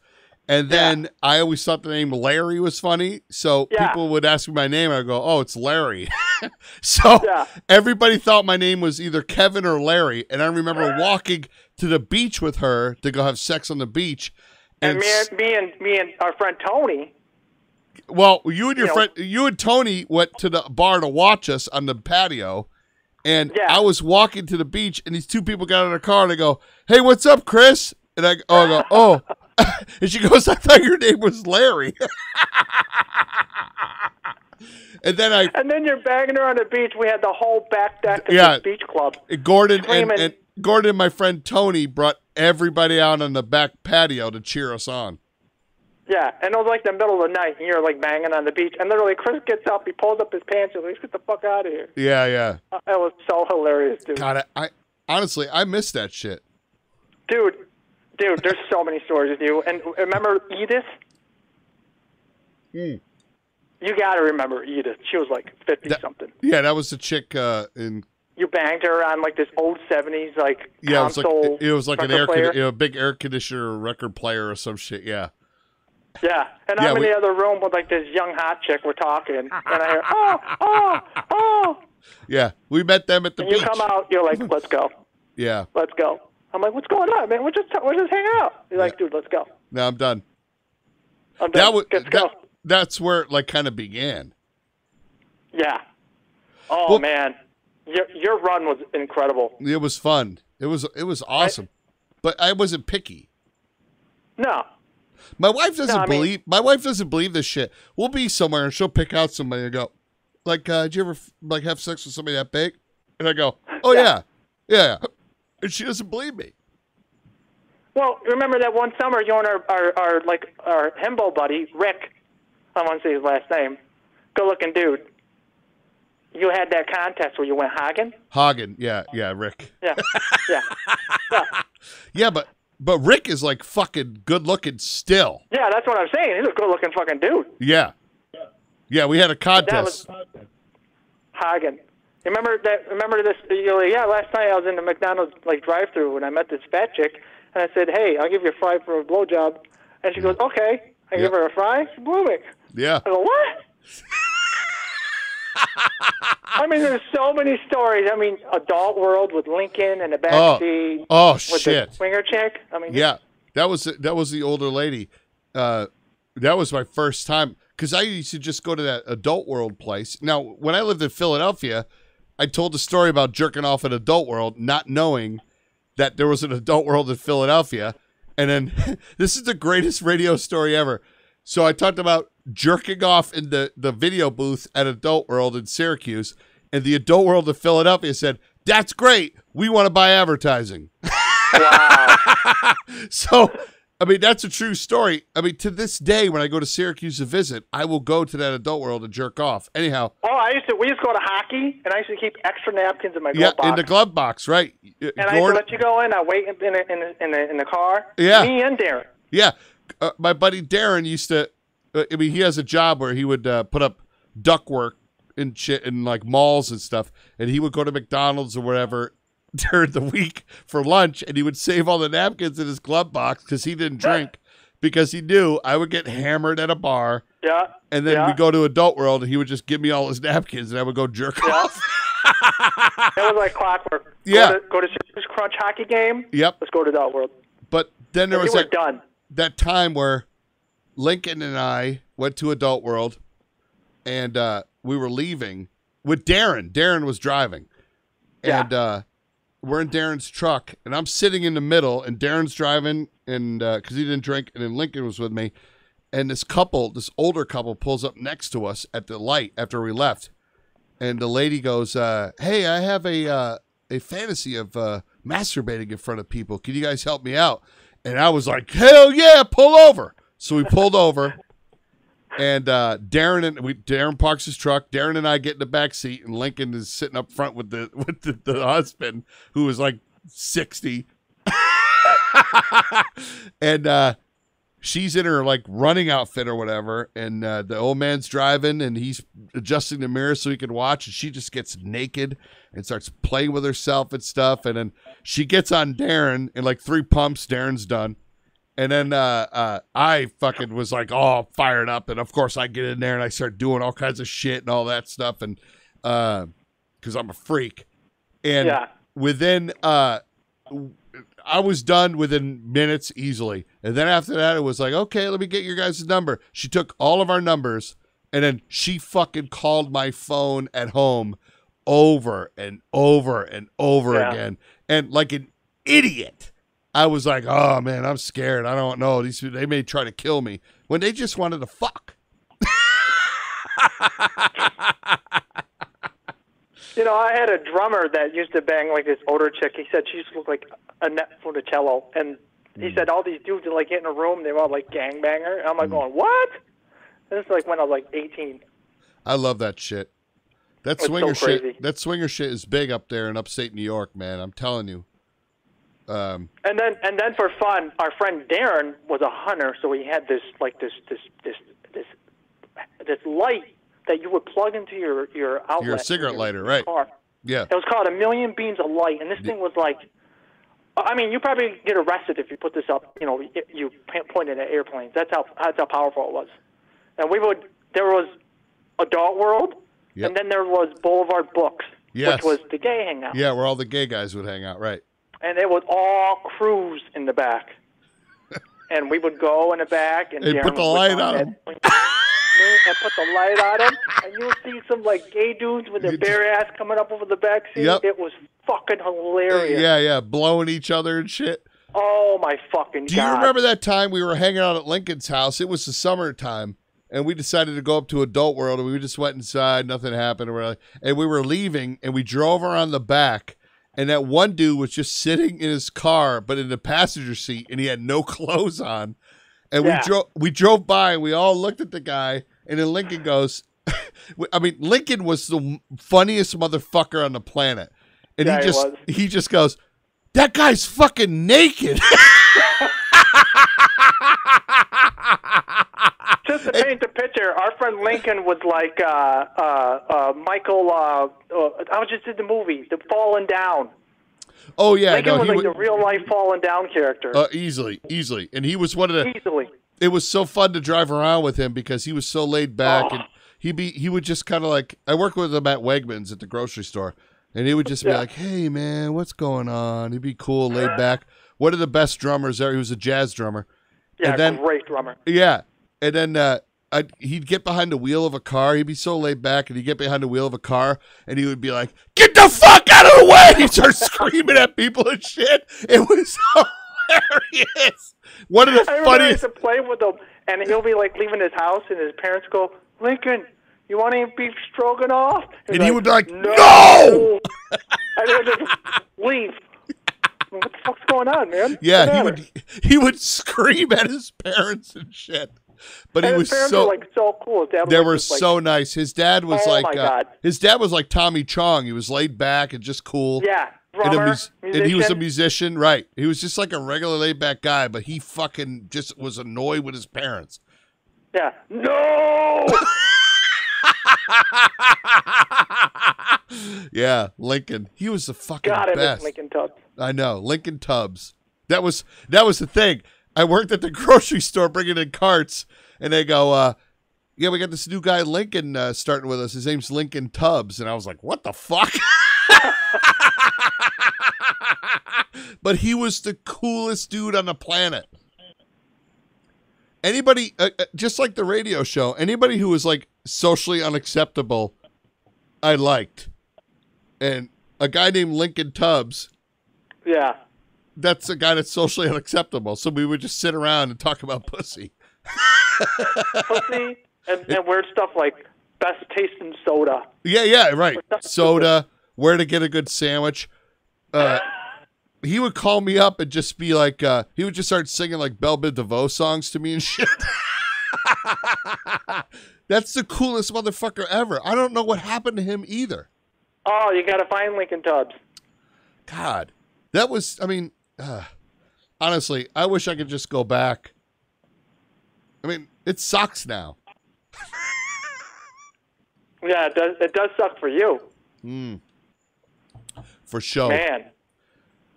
And then I always thought the name Larry was funny, so Yeah. people would ask me my name. I go, "Oh, it's Larry." *laughs* so Yeah. everybody thought my name was either Kevin or Larry. And I remember *laughs* walking to the beach with her to go have sex on the beach. And And, me, and me and me and our friend Tony. Well, you and your you know- friend, you and Tony went to the bar to watch us on the patio. And Yeah. I was walking to the beach, and these two people got in their car, and they go, "Hey, what's up, Chris?" And I, oh, I go, *laughs* "Oh," *laughs* and she goes, "I thought your name was Larry." *laughs* and then I, And then you're banging her on the beach. We had the whole back deck of Yeah. the beach club. Gordon and, and Gordon and my friend Tony brought everybody out on the back patio to cheer us on. Yeah, and it was like the middle of the night, and you're like banging on the beach, and literally Chris gets up, he pulls up his pants, and he's like, "Get the fuck out of here!" Yeah, yeah. Uh, It was so hilarious, dude. God, I, I honestly I miss that shit. Dude, dude, there's so many stories with you. And remember Edith? Hmm. You got to remember Edith. She was like fifty something. Yeah, that was the chick uh, in you banged her on like this old '70s like Yeah, it was console. like it was like an air con- you know, a big air conditioner record player or some shit. Yeah. Yeah, and Yeah, I'm in we- the other room with like this young hot chick. We're talking, and I hear, *laughs* oh, oh, oh. Yeah. We met them at the And you come out, you're like, *laughs* let's go, Yeah. let's go. I'm like, what's going on, man? We're just we're just hanging out. You're like, dude, let's go. Now I'm done. I'm That done. was let's go. that's where it like kind of began. Yeah. Oh Well- man, your your run was incredible. It was fun. It was it was awesome. But I wasn't picky. No, My wife doesn't I mean- believe my wife doesn't believe this shit. We'll be somewhere and she'll pick out somebody and go, like, uh, did you ever like have sex with somebody that big? And I go, oh yeah, yeah, yeah. and she doesn't believe me. Well, remember that one summer you and our, our, our like our himbo buddy Rick, I want to say his last name, good looking dude. You had that contest where you went hogging. Hagen, yeah, yeah, Rick, Yeah, yeah, *laughs* yeah, but but Rick is like fucking good looking still. yeah. That's what I'm saying. He's a good looking fucking dude. Yeah, yeah. We had a contest. was Hagen. Remember that? Remember this? You're like, yeah. Last night I was in the McDonald's like drive-through and I met this fat chick, and I said, "Hey, I'll give you a fry for a blowjob," and she goes, "Okay." I give her a fry. She blew me. yeah, I go, what? *laughs* I mean, there's so many stories. I mean, Adult World with Lincoln and the Oh. backseat. Oh, with shit. The swinger chick. I mean, yeah. That was that was the older lady. Uh, that was my first time because I used to just go to that Adult World place. Now, when I lived in Philadelphia, I told the story about jerking off at Adult World, not knowing that there was an Adult World in Philadelphia. And then *laughs* this is the greatest radio story ever. So I talked about jerking off in the, the video booth at Adult World in Syracuse, and the Adult World of Philadelphia said, That's great. We want to buy advertising. *laughs* Wow. so, I mean, that's a true story. I mean, to this day, when I go to Syracuse to visit, I will go to that Adult World and jerk off. Anyhow, Oh, I used to. We used to go to hockey, and I used to keep extra napkins in my yeah, box. in the glove box, right? and I used to let you go in. I wait in the in the in the, in the car. Yeah. Me and Darren. Yeah, uh, my buddy Darren used to. Uh, I mean, he has a job where he would uh, put up ductwork and shit in like malls and stuff, and he would go to McDonald's or whatever *laughs* during the week for lunch, and he would save all the napkins in his glove box because he didn't drink, because he knew I would get hammered at a bar, Yeah. and then yeah. we go to Adult World, and he would just give me all his napkins, and I would go jerk off. *laughs* That was like clockwork. Yeah. Go to, go to Crunch hockey game. Yep. Let's go to Adult World. But then there was we were done. that time where Lincoln and I went to Adult World, and uh, we were leaving with Darren. Darren was driving, and uh, we're in Darren's truck, and I'm sitting in the middle, and Darren's driving, and because he didn't drink, and then Lincoln was with me, and this couple, this older couple, pulls up next to us at the light after we left, and the lady goes, uh, "Hey, I have a uh, a fantasy of uh, masturbating in front of people. Can you guys help me out?" And I was like, "Hell yeah, pull over!" So we pulled over, and uh, Darren and we Darren parks his truck. Darren and I get in the back seat, and Lincoln is sitting up front with the with the, the husband who is like sixty, *laughs* and uh, she's in her like running outfit or whatever, and uh, the old man's driving, and he's adjusting the mirror so he can watch, and she just gets naked and starts playing with herself and stuff, and then she gets on Darren and like three pumps. Darren's done. And then uh, uh, I fucking was like all fired up, and of course I get in there and I start doing all kinds of shit and all that stuff, and because I'm a freak. And Yeah. within, uh, I was done within minutes easily. And then after that, it was like, okay, let me get your guys' number. She took all of our numbers, and then she fucking called my phone at home over and over and over Yeah. again, and like an idiot. I was like, oh man, I'm scared. I don't know. These they may try to kill me when they just wanted to fuck. You know, I had a drummer that used to bang like this older chick. He said she used to look like Annette Funicello, and he hmm. said all these dudes would like get in a room. They were all like gangbanger. And I'm like hmm. going, what? This is like when I was like 18. I love that shit. That It's swinger crazy. shit. That swinger shit is big up there in upstate New York, man. I'm telling you. Um, And then and then for fun, our friend Darren was a hunter, so he had this like this this this this this light that you would plug into your your outlet. in cigarette your lighter, right. Car. Yeah. It was called A Million Beams of Light, and this thing was like, I mean, you probably get arrested if you put this up. You know, you pointed at airplanes. That's how that's how powerful it was. And we would there was Adult World, Yep. and then there was Boulevard Books, Yes. which was the gay hangout, Yeah, where all the gay guys would hang out, right? And it was all crews in the back. *laughs* and we would go in the back and, put the light on 'em. *laughs* and put the light on him, and you'll see some like gay dudes with their bare ass coming up over the back seat. Yep. It was fucking hilarious. Yeah, yeah, blowing each other and shit. Oh my fucking Do god! you remember that time we were hanging out at Lincoln's house? It was the summertime, and we decided to go up to Adult World, and we just went inside. Nothing happened, and we're like, and we were leaving, and we drove around the back, and that one dude was just sitting in his car, but in the passenger seat, and he had no *laughs* clothes on. And Yeah. we drove, we drove by, and we all looked at the guy, and then Lincoln goes, *laughs* I mean, Lincoln was the funniest motherfucker on the planet, and Yeah, he he just, was. he just goes, that guy's fucking naked. *laughs* Just to paint the picture, our friend Lincoln was like uh, uh, uh, Michael. Uh, uh, I was just in the movie, The Fallen Down. Oh yeah, Lincoln no, was like would, the real life Fallen Down character. uh, easily, easily, and he was one of the. Easily. It was so fun to drive around with him because he was so laid back, Oh. and he be he would just kind of like I worked with him at Wegmans at the grocery store, and he would just be Yeah. like, "Hey man, what's going on?" He'd be cool, laid back. One of the best drummers there. He was a jazz drummer. Yeah, and then great drummer. yeah, and then uh, I'd, he'd get behind the wheel of a car. He'd be so laid back, and he'd get behind the wheel of a car, and he would be like, "Get the fuck out of the way!" He'd start *laughs* screaming at people and shit. It was hilarious. One of the I remember I used to play with him, and he'll be like leaving his house, and his parents go, "Lincoln, you want any beef stroganoff?" And he would be like, "No!" "No!" *laughs* and he would just leave. What the fuck's going on, man? Yeah, he would he would scream at his parents and shit. But he And was his parents so were like so cool. His dad was they like, were just, like, so nice. His dad was Oh, like my uh, God. his dad was like Tommy Chong. He was laid back and just cool. Yeah, and, drummer, mus- and he was a musician. right? He was just like a regular laid back guy, but he fucking just was annoyed with his parents. Yeah. No. *laughs* Yeah, Lincoln. He was the fucking God, I best. Lincoln Tubbs. I know, Lincoln Tubbs. That was that was the thing. I worked at the *laughs* grocery store bringing in carts, and they go, uh, "Yeah, we got this new guy Lincoln uh, starting with us. His name's Lincoln Tubbs." And I was like, "What the fuck?" *laughs* but he was the coolest dude on the planet. Anybody, uh, uh, just like the radio show, anybody who was like socially unacceptable, I liked. And a guy named Lincoln Tubbs, Yeah. That's a guy that's socially unacceptable. So we would just sit around and talk about pussy. Pussy and, and weird stuff like best tasting soda. Yeah, yeah, right. Soda, where to get a good sandwich. Uh, he would call me up and just be like, uh, he would just start singing like Belle Biv DeVoe songs to me and shit. *laughs* That's the coolest motherfucker ever. I don't know what happened to him either. Oh, you gotta find Lincoln Tubbs. God, that was, I mean, uh, honestly, I wish I could just go back. I mean, it sucks now. *laughs* Yeah, it does. It does suck for you, Mm. For show. man.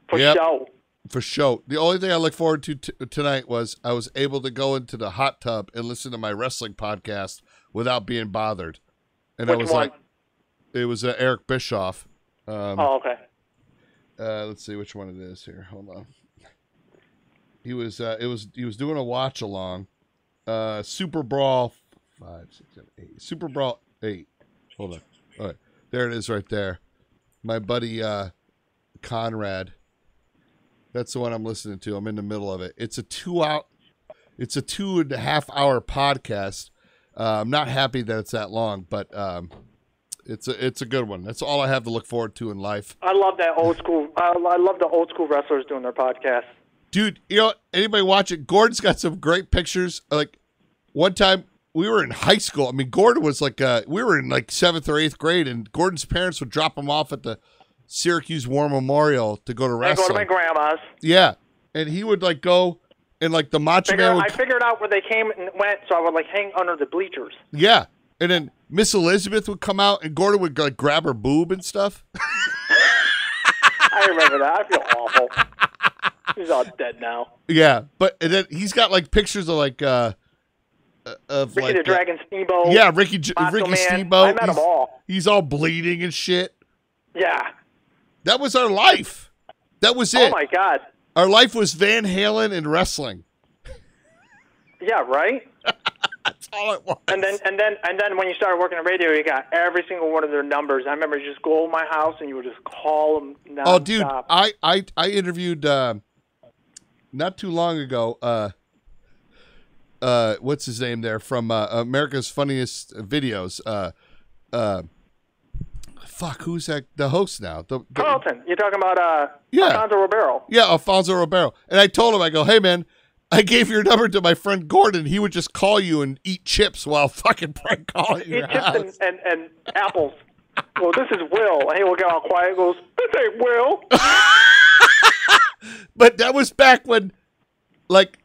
For Yep. show. For show. The only thing I look forward to t- tonight was I was able to go into the hot tub and listen to my wrestling podcast without being bothered. And I was one? like, it was uh, Eric Bischoff. Um, oh, okay. Uh, let's see which one it is here. Hold on. He was uh, it was he was doing a watch along. Uh, Super Brawl five, six, seven, eight. Super Brawl eight. Hold on. All right. There it is right there. My buddy uh, Conrad. That's the one I'm listening to. I'm in the middle of it. It's a two out it's a two and a half hour podcast. Uh, I'm not happy that it's that long, but um, it's a it's a good one. That's all I have to look forward to in life. I love that old school. I, I love the old school wrestlers doing their podcast. Dude, you know, anybody watch it? Gordon's got some great pictures. Like one time we were in high school. I mean, Gordon was like, uh, we were in like seventh or eighth grade, and Gordon's parents would drop him off at the Syracuse War Memorial to go to I go to wrestling. my grandma's. yeah, and he would like go and like the Macho Figure, Man would I figured out where they came and went, so I would like hang under the bleachers. Yeah. And then Miss Elizabeth would come out and Gordon would like grab her boob and stuff. *laughs* I remember that. I feel awful. He's all dead now. Yeah, but and then he's got like pictures of like uh uh, of Ricky like the Dragon Steamboat. yeah, Ricky J- Macho Ricky Man. Steamboat. I met them he's, all. he's all bleeding and shit. Yeah. That was our life. That was it. Oh it. my God. Our life was Van Halen and wrestling. Yeah. Right. *laughs* That's all it was. And then and then and then when you started working at radio, you got every single one of their numbers. I remember you just go to my house and you would just call them. Oh, dude. I I I interviewed uh, not too long ago. Uh, uh, what's his name there from uh, America's Funniest Videos? Uh, uh, fuck, who's that? The host now? The, the- Carlton, you're talking about uh, Yeah. Alfonso Ribeiro. yeah, Alfonso Ribeiro. And I told him, I go, hey man, I gave your number to my friend Gordon. He would just call you and eat chips while *laughs* fucking prank calling Eat chips and, and, and apples. Well, this is Will. And he will get all quiet and goes, This ain't Will. *laughs* But that was back when, like,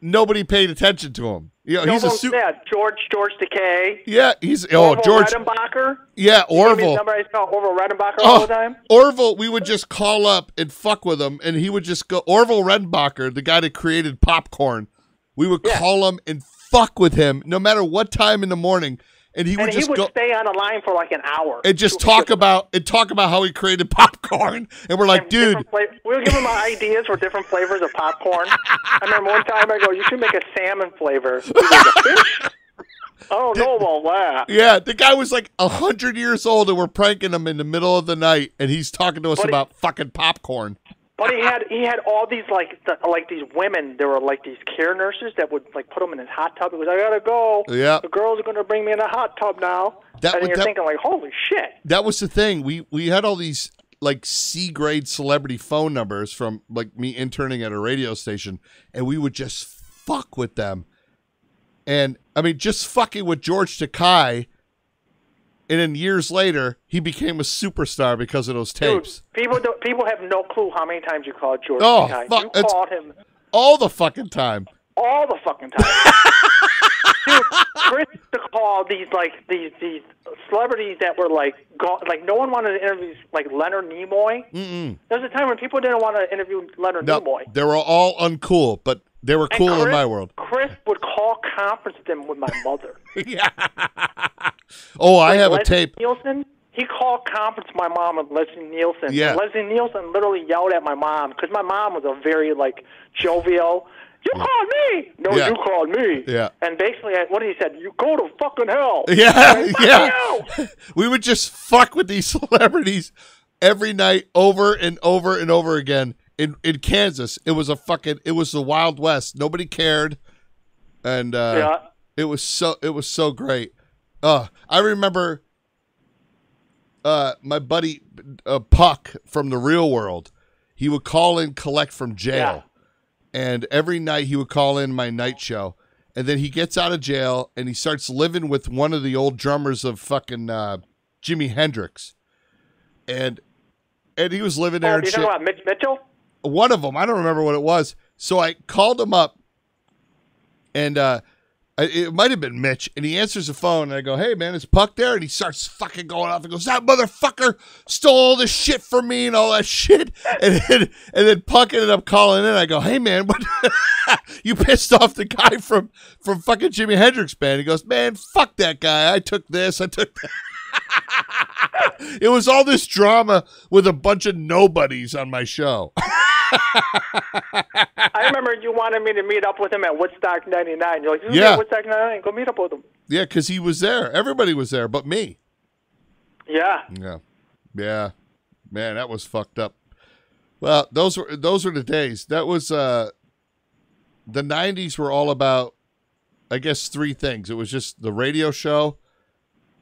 nobody paid attention to him. You know, he's a super. yeah, George George Takei. Yeah, he's oh Orville George. Redenbacher. Yeah, He gave me his Orville. number. I call Orville Redenbacher all Oh, the time. Orville, we would just call up and fuck with him, and he would just go. Orville Redenbacher, the guy that created popcorn, we would call him and fuck with him no matter what time in the morning, and he would and he just would go stay on the line for like an hour. and just talk about and talk about how he created *laughs* popcorn, and we're like, dude, Different fla- we'll give him ideas for different flavors of popcorn. I remember one time I go, "You should make a salmon flavor." He goes, "A fish? I don't know about that. yeah, the guy was like a hundred years old, and we're pranking him in the middle of the night, and he's talking to us But he- about fucking popcorn. But he had he had all these like the, like these women. There were like these care nurses that would like put him in his hot tub. He was, "I gotta go. Yeah. the girls are gonna bring me in a hot tub now." That and would- you're that- thinking like, "Holy shit!" that was the thing. We we had all these like C grade celebrity phone numbers from like me interning at a radio station, and we would just fuck with them. And I mean, just fucking with George Takei. And then years later, he became a superstar because of those tapes. People don't, people have no clue how many times you called George. Oh, fuck, You called him All the fucking time. all the fucking time. *laughs* Dude, Chris used to call these like these these celebrities that were like go, like no one wanted to interview like Leonard Nimoy. Mm-mm. There was a time when people didn't want to interview Leonard No, Nimoy. they were all uncool, but they were cool in my world. Chris would call conference them with my mother. *laughs* yeah. Oh, I Like have a tape. Nielsen, he called conference my mom with Leslie Nielsen. Yeah. And Leslie Nielsen literally yelled at my mom because my mom was a very like jovial. You called me. No, Yeah. you called me. Yeah. And basically, what he said, you go to fucking hell. *laughs* Yeah, said, yeah. *laughs* We would just fuck with these celebrities every night over and over and over again in in Kansas. It was a fucking it was the Wild West. Nobody cared. And uh Yeah. it was so it was so great. Uh I remember uh my buddy uh, Puck from the real world. He would call in collect from jail. And every night he would call in my night show. And then he gets out of jail and he starts living with one of the old drummers of fucking uh, Jimi Hendrix. And and he was living there Oh, you shit. talking about Mitch Mitchell? One of them, I don't remember what it was. So I called him up and uh it might have been Mitch, and he answers the phone, and I go, "Hey, man, is Puck there?" And he starts fucking going off and goes, "That motherfucker stole all this shit from me and all that shit." *laughs* And then, and then Puck ended up calling in. I go, "Hey, man, what? *laughs* you pissed off the guy from from fucking Jimi Hendrix band?" He goes, "Man, fuck that guy. I took this. I took that." *laughs* it was all this drama with a bunch of nobodies on my show. I remember you wanted me to meet up with him at Woodstock 99. You're like, Yeah. Woodstock 99? Go meet up with him. yeah, because he was there. Everybody was there, but me. Yeah. Yeah, yeah, man, that was fucked up. Well, those were those were the days. That was uh, the '90s were all about, I guess, three things. It was just the radio show,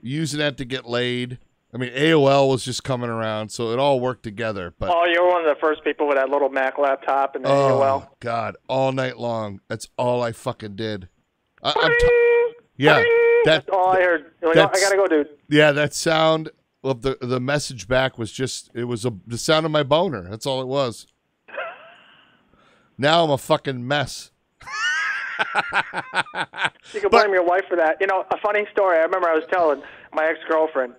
using that to get laid. I mean, AOL was just coming around, so it all worked together. But oh, you were one of the first people with that little Mac laptop and oh AOL. god, all night long. That's all I fucking did. I, I'm t- yeah, that That's all I heard. Like, oh, I gotta go, dude. Yeah, that sound of the the message back was just it was a the sound of my boner. That's all it was. Now I'm a fucking mess. You can blame your wife for that. You know, a funny story. I remember I was telling my ex girlfriend.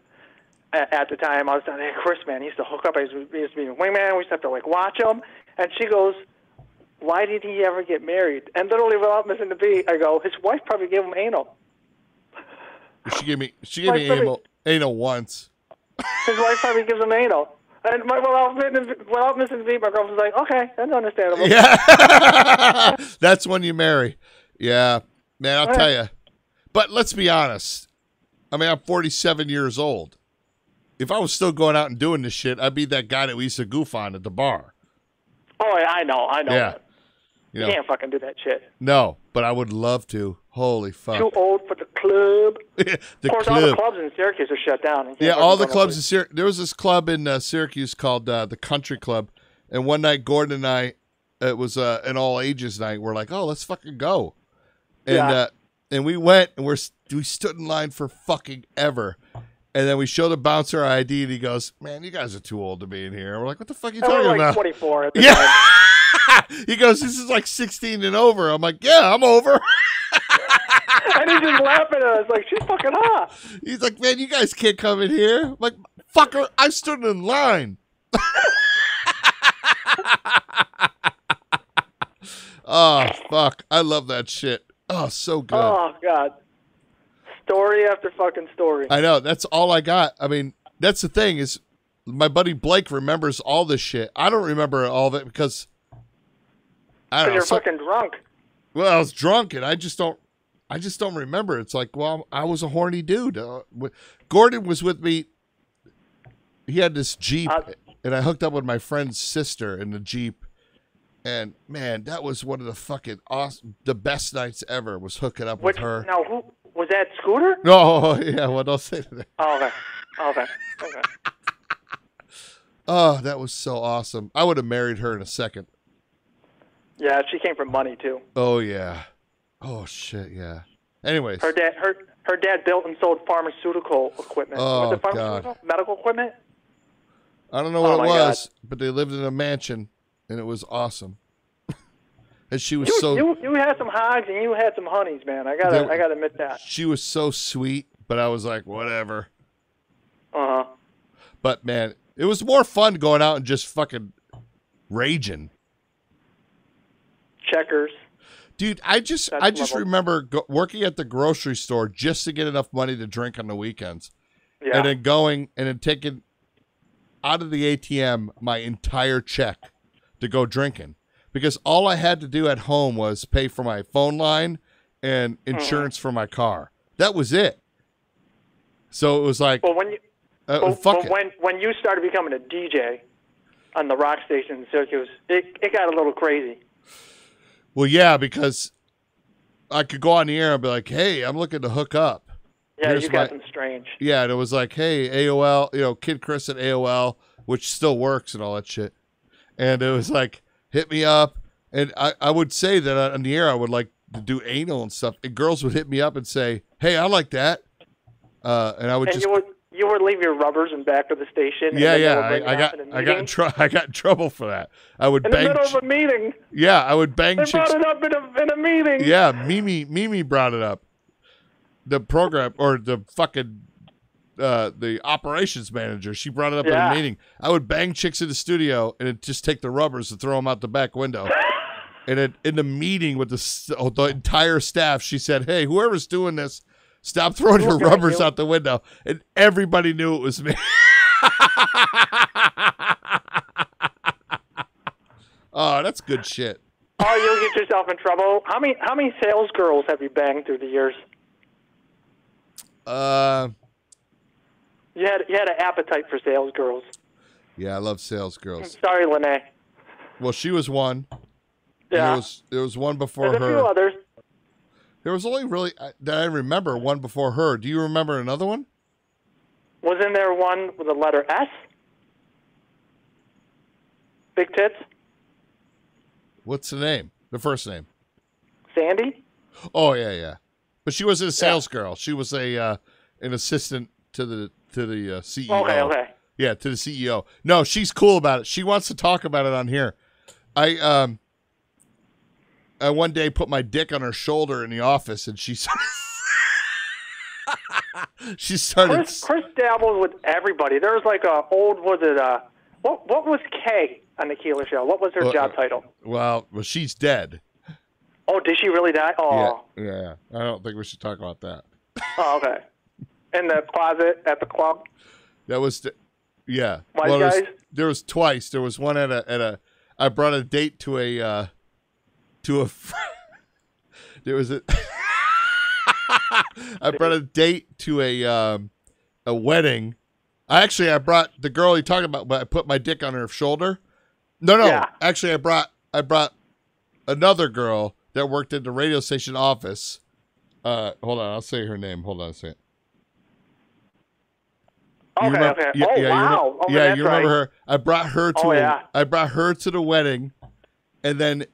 At, the time. I was telling, hey, Chris, man, he used to hook up. He used to, he used to be a wingman. We used to have to like watch him. And she goes, why did he ever get married? And literally, without missing a beat, I go, his wife probably gave him anal. She gave me she gave me anal, anal once. His wife probably gives him anal. And my, without, missing- without missing a beat, my girlfriend's like, okay, that's understandable. Yeah. *laughs* That's when you marry. Yeah. Man, I'll Right. tell you. But let's be honest. I mean, I'm 47 years old. If I was still going out and doing this shit, I'd be that guy that we used to goof on at the bar. Oh, yeah, I know, I know. Yeah. that. You know, can't fucking do that shit. no, but I would love to. Holy fuck. Too old for the club. *laughs* the of course, all the clubs in Syracuse are shut down. Yeah, all the clubs in Syracuse. There was this club in uh, Syracuse called uh, the Country Club, and one night Gordon and I, it was uh, an all ages night. We're like, oh, let's fucking go, and Yeah. uh, and we went and we're we stood in line for fucking ever, and then we show the bouncer our ID, and he goes, man, you guys are too old to be in here. We're like, what the fuck are you I was talking like about? 24 Yeah. *laughs* he goes, this is like 16 and over. I'm like, yeah, I'm over. *laughs* and he's just laughing at us like, she's fucking hot. He's like, man, you guys can't come in here. I'm like, fucker, I stood in line. *laughs* oh fuck, I love that shit. Oh, so good. Oh, God. Story after fucking story. I know. That's all I got. I mean, that's the thing is, my buddy Blake remembers all this shit. I don't remember all of it because I don't know. you're so- fucking drunk. Well, I was drunk and I just don't. I just don't remember. It's like, well, I was a horny dude. Uh, Gordon was with me. He had this Jeep, Uh, and I hooked up with my friend's sister in the Jeep. And man, that was one of the fucking awesome, the best nights ever. Was hooking up Which, with her. now, who was that Scooter? *laughs* No, yeah, what to that. Oh, okay. Oh, okay. Okay. *laughs* Oh, that was so awesome. I would have married her in a second. Yeah, she came from money, too. Oh yeah. Oh shit, yeah. Anyways, Her dad, her her dad built and sold pharmaceutical equipment. Oh, was it pharmaceutical? Medical equipment? I don't know what Oh, it my God. was, but they lived in a mansion, and it was awesome. And she was You, so you you had some hogs and you had some honeys, man. I gotta They- I gotta admit that. she was so sweet, but I was like, whatever. Uh huh. But man, it was more fun going out and just fucking raging. Checkers. Dude, I just That's I just level. remember go- working at the grocery store just to get enough money to drink on the weekends. Yeah. And then going and then taking out of the ATM my entire check to go drinking. Because all I had to do at home was pay for my phone line and Mm-hmm. insurance for my car. That was it. So it was like Well, when you uh, but, fuck it. when when you started becoming a DJ on the rock station in Syracuse, it it got a little crazy. Well, yeah, because I could go on the air and be like, "Hey, I'm looking to hook up." Yeah, Here's you got my- some strange. Yeah, and it was like, "Hey, AOL, you know, Kidd Chris at AOL, which still works and all that shit." And it was like, "Hit me up," and I, I would say that on the air I would like to do anal and stuff, and girls would hit me up and say, "Hey, I like that," uh, and I would And just you would you would leave your rubbers in back of the station. yeah, yeah, I, I got in got in tr- *laughs* I got in trouble for that. I would in the bang, middle ch- of a meeting. yeah, I would bang They chicks. brought it up in a in a meeting. Yeah, Mimi Mimi brought it up. The program or the fucking uh the operations manager, she brought it up Yeah. in a meeting. I would bang chicks in the studio and just take the rubbers and throw them out the back window. *laughs* and it, in the meeting with the oh, the entire staff, she said, "Hey, whoever's doing this, stop throwing your rubbers out the window." And everybody knew it was me. *laughs* oh, that's good shit. Oh, you'll get yourself in trouble. How many how many sales girls have you banged through the years? Uh, You had you had an appetite for sales girls. yeah, I love sales girls. Sorry, Lene. Well, she was one. Yeah. There was there was one before There's a few her. others. There was only really that I remember one before her. Do you remember another one? Wasn't there one with the letter S? Big tits? What's the name? The first name? Sandy? Oh yeah, yeah. But she wasn't a sales girl. She was a uh, an assistant to the to the uh, CEO. Okay, okay. Yeah, to the CEO. No, she's cool about it. She wants to talk about it on here. I um I one day put my dick on her shoulder in the office and she *laughs* she started. Chris, Chris dabbles with everybody. There was like a old was it uh what what was Kay on the Keeler show? What was her Well, job uh, title? Well, well, she's dead. Oh, did she really die? Oh, Yeah, yeah. I don't think we should talk about that. oh okay. In the closet at the club. That was, the, yeah. White there was, there was twice. There was one at a at a. I brought a date to a uh, to a. *laughs* there was a. *laughs* I brought a date to a um, a wedding. I actually I brought the girl you talking about, but I put my dick on her shoulder. No, no. Yeah. Actually, I brought I brought another girl that worked at the radio station office. Uh, hold on, I'll say her name. Hold on a second. You Okay, remember- okay. yeah, oh yeah, you wow. remember- okay, yeah, you remember right. her. I brought her to Oh, a- yeah. I brought her to the wedding, and then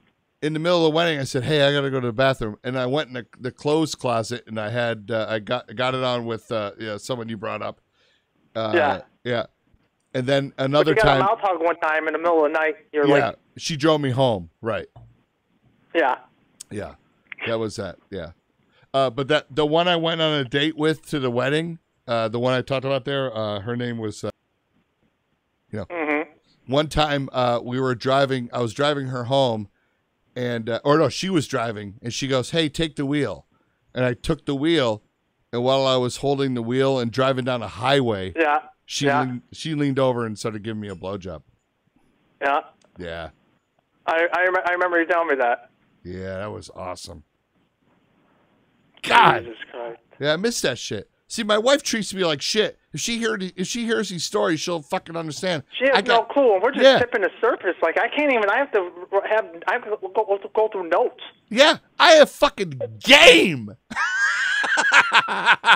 in the middle of the wedding, I said, "Hey, I got to go to the bathroom," and I went in the, the clothes closet, and I had uh, I got got it on with uh, yeah, someone you brought up. Uh, Yeah. yeah, and then But another you got time, a mouth hug one time in the middle of the night. You're yeah, like, she drove me home. Right. yeah. Yeah, that was that. Yeah, uh, but that the one I went on a date with to the wedding, uh, the one I talked about there, uh, her name was, uh, you know, Mhm. one time uh, we were driving. I was driving her home, and uh, or no, she was driving, and she goes, "Hey, take the wheel," and I took the wheel, and while I was holding the wheel and driving down a highway, Yeah. she yeah. leaned, she leaned over and started giving me a blowjob. Yeah. Yeah, I I, rem- I remember you telling me that. yeah, that was awesome. God. Yeah, I missed that shit. See, my wife treats me like shit. If she heard, if she hears these stories, she'll fucking understand. She has I got, no clue, and we're just Yeah. tipping the surface. Like I can't even. I have to have. I have to go, go, go through notes. Yeah, I have fucking game.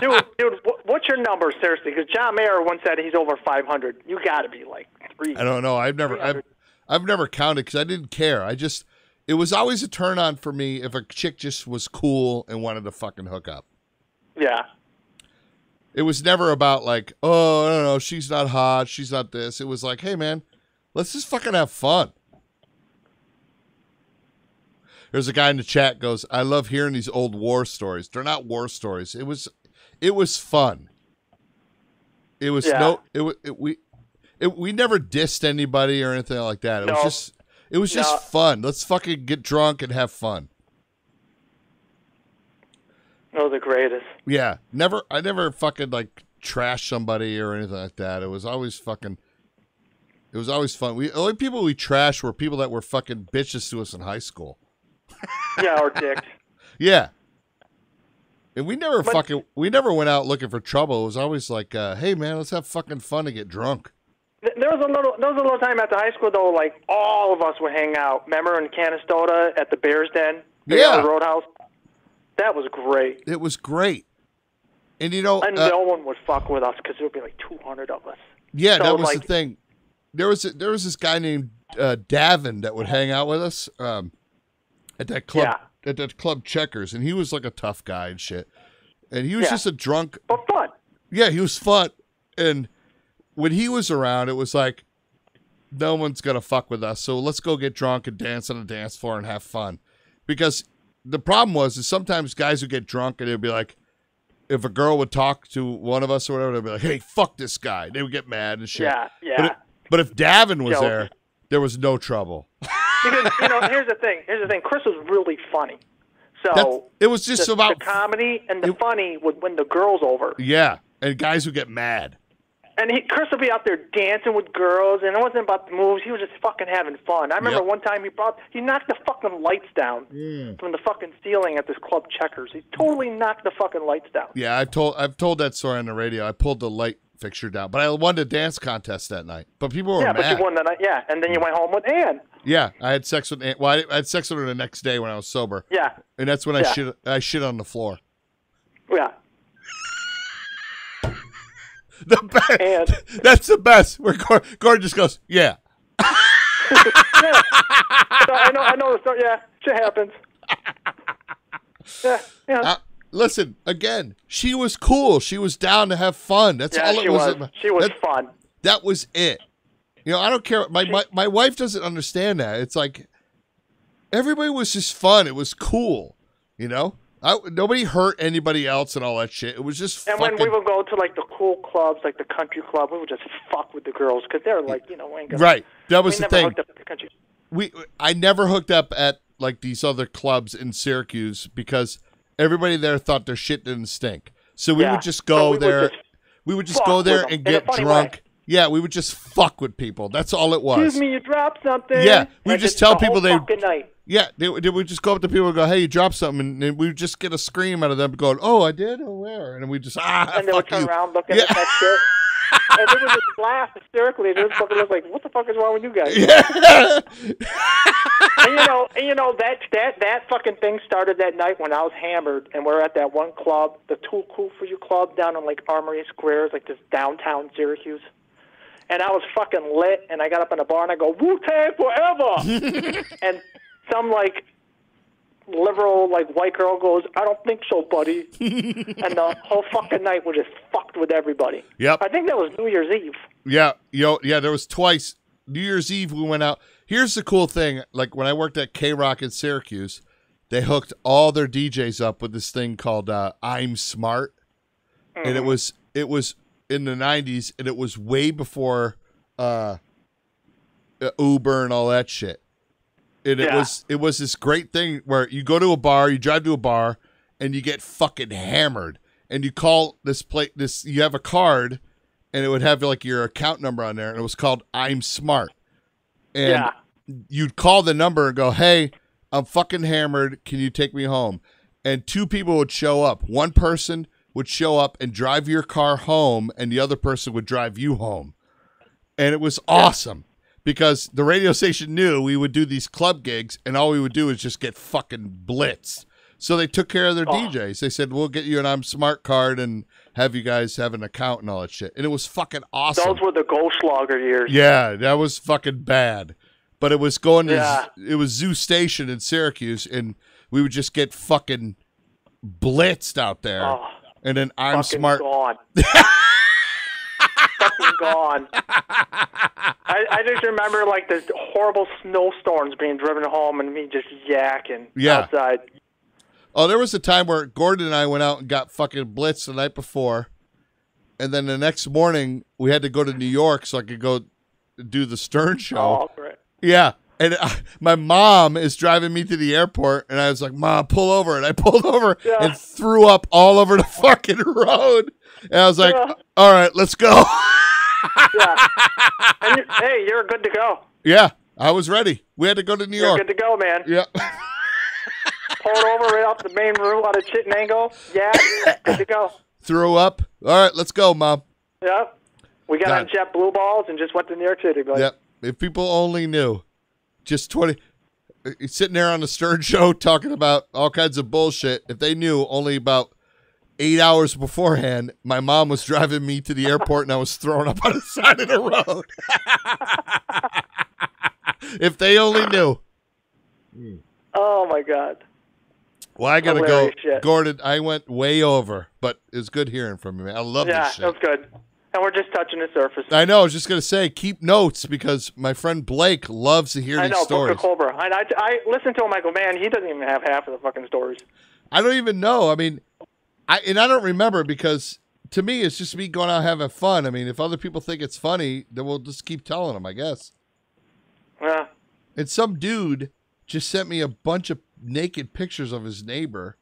dude, dude, what's your number seriously? Because John Mayer once said he's over 500. You got to be like three. I don't know. I've never, I've, I've never counted because I didn't care. I just, it was always a turn on for me if a chick just was cool and wanted to fucking hook up. Yeah. It was never about like, oh, I don't know, she's not hot, she's not this. It was like, hey man, let's just fucking have fun. There's a guy in the chat goes, I love hearing these old war stories. They're not war stories. It was, it was fun. It was Yeah. no, it, wa- it we, it, we never dissed anybody or anything like that. It was just, it was just No. fun. Let's fucking get drunk and have fun. Oh, the greatest. Yeah, never. I never fucking like trash somebody or anything like that. It was always fucking. It was always fun. We the only people we trash were people that were fucking bitches to us in high school. *laughs* Yeah, or dick. Yeah, and we never But- fucking we never went out looking for trouble. It was always like, uh, hey man, let's have fucking fun and get drunk. There was a little. There was a little time at the high school though. Like all of us would hang out. Remember in Canastota at the Bears Den, Yeah. The Roadhouse. That was great. It was great. And you know, And uh, no one would fuck with us because there would be like 200 of us. Yeah, So, that was like- the thing. There was a, there was this guy named uh, Davin that would hang out with us um, at that club at that club Checkers, and he was like a tough guy and shit. And he was Yeah. just a drunk. But fun. Yeah, he was fun. And when he was around, it was like no one's gonna fuck with us. So let's go get drunk and dance on the dance floor and have fun. Because the problem was is sometimes guys would get drunk and they'd be like, if a girl would talk to one of us or whatever, they'd be like, "Hey, fuck this guy." They would get mad and shit. Yeah, yeah. But, it- but if Davin was Jealous. there, there was no trouble. Because you know, here's the thing. Here's the thing. Chris was really funny. So That's- it was just the, about- the comedy and the funny would win the girls over. Yeah, and guys would get mad. And he, Chris would be out there dancing with girls, and it wasn't about the moves. He was just fucking having fun. I remember Yep. one time he brought, he knocked the fucking lights down mm. from the fucking ceiling at this club Checkers. He totally knocked the fucking lights down. Yeah, I told I've told that story on the radio. I pulled the light fixture down, but I won the dance contest that night. But people were yeah, mad. but you won the night. Yeah, and then you mm. went home with Ann. Yeah, I had sex with Aunt- well, I, I had sex with her the next day when I was sober. Yeah. and that's when I Yeah. shit I shit on the floor. Yeah. *laughs* The best. That's the best. Where Gord- Gordon just goes, yeah. So I know, I know the story. Yeah, shit happens. Yeah, yeah. Uh, listen, again, she was cool. She was down to have fun. That's yeah, all it she was. was. She was That- fun. That was it. You know, I don't care. My, my my wife doesn't understand that. It's like everybody was just fun. It was cool. You know, I, nobody hurt anybody else and all that shit. It was just And fucking when we would go to like the cool clubs, like the country club, we would just fuck with the girls because they're like, you know, we ain't gonna, right. That was we the thing. hooked up the country. we I never hooked up at like these other clubs in Syracuse because everybody there thought their shit didn't stink. So we Yeah. would just So go we would there. just we would just go there and get drunk. way. Yeah, we would just fuck with people. That's all it was. Excuse me, you dropped something. Yeah, we And just tell the people they- fucking night. Yeah, they, they would just go up to people and go, "Hey, you dropped something," and, we would just get a scream out of them, going, "Oh, I did? Oh, where?" And we just ah, and they would fuck turn you. around looking Yeah. at that shit. *laughs* and they would just laugh hysterically. They would fucking look like, "What the fuck is wrong with you guys?" Yeah. and you know, and you know that that that fucking thing started that night when I was hammered, and we are at that one club, the Too Cool for You club down on like Armory Square, like this downtown Syracuse. And I was fucking lit, and I got up in the bar and I go, Wu Tang forever! *laughs* and some like liberal like white girl goes, I don't think so, buddy. and the whole fucking night was just fucked with everybody. Yep. I think that was New Year's Eve. Yeah, yo, yeah, there was twice. New Year's Eve we went out. Here's the cool thing. Like when I worked at K Rock in Syracuse, they hooked all their DJs up with this thing called uh, I'm Smart. And it was it was in the nineties and it was way before uh, uh, Uber and all that shit. And it Yeah. was it was this great thing where you go to a bar, you drive to a bar, and you get fucking hammered. And you call this plate this you have a card and it would have like your account number on there, and it was called I'm Smart. And Yeah. you'd call the number and go, "Hey, I'm fucking hammered. Can you take me home?" And two people would show up. One person would show up and drive your car home, and the other person would drive you home. And it was awesome because the radio station knew we would do these club gigs, and all we would do is just get fucking blitzed. So they took care of their DJs. They said, "We'll get you an I'm Smart card and have you guys have an account and all that shit." And it was fucking awesome. Those were the Goldschlager years. Yeah, that was fucking bad. But it was going to Yeah. it was Zoo Station in Syracuse, and we would just get fucking blitzed out there. Oh, and then I'm fucking smart. gone. *laughs* fucking gone. *laughs* I, I just remember like the horrible snowstorms being driven home and me just yakking Yeah. outside. Oh, there was a time where Gordon and I went out and got fucking blitzed the night before, and then the next morning we had to go to New York so I could go do the Stern show. Oh, great. Yeah. And uh, my mom is driving me to the airport, and I was like, "Mom, pull over!" And I *laughs* pulled over Yeah. and threw up all over the fucking *laughs* road. And I was like, Yeah. "All right, let's go." Yeah. *laughs* and you, hey, you're good to go. yeah, I was ready. We had to go to New York. You're York. good to go, man. Yeah. Pulled over right off the main route out of Chittenango. Yeah, good to go. *coughs* Threw up. All right, let's go, mom. Yep. We got on God. jet blue balls and just went to New York City. Like, Yep. If people only knew, just twenty. uh, Sitting there on the Stern Show *laughs* talking about all kinds of bullshit. If they knew only about eight hours beforehand, my mom was driving me to the airport and I was throwing up on the *laughs* side of the road. *laughs* if they only knew. Oh my God. Well, I gotta Hilarious go, shit. Gordon. I went way over, but it's good hearing from you, man. I love yeah, this shit. that was good. And we're just touching the surface. I know. I was just gonna say, keep notes because my friend Blake loves to hear I these know, stories. Cobra. I, I, I listen to him. I go, man, he doesn't even have half of the fucking stories. I don't even know. I mean, I and I don't remember because to me it's just me going out having fun. I mean, if other people think it's funny, then we'll just keep telling them, I guess. Yeah. And some dude just sent me a bunch of naked pictures of his neighbor.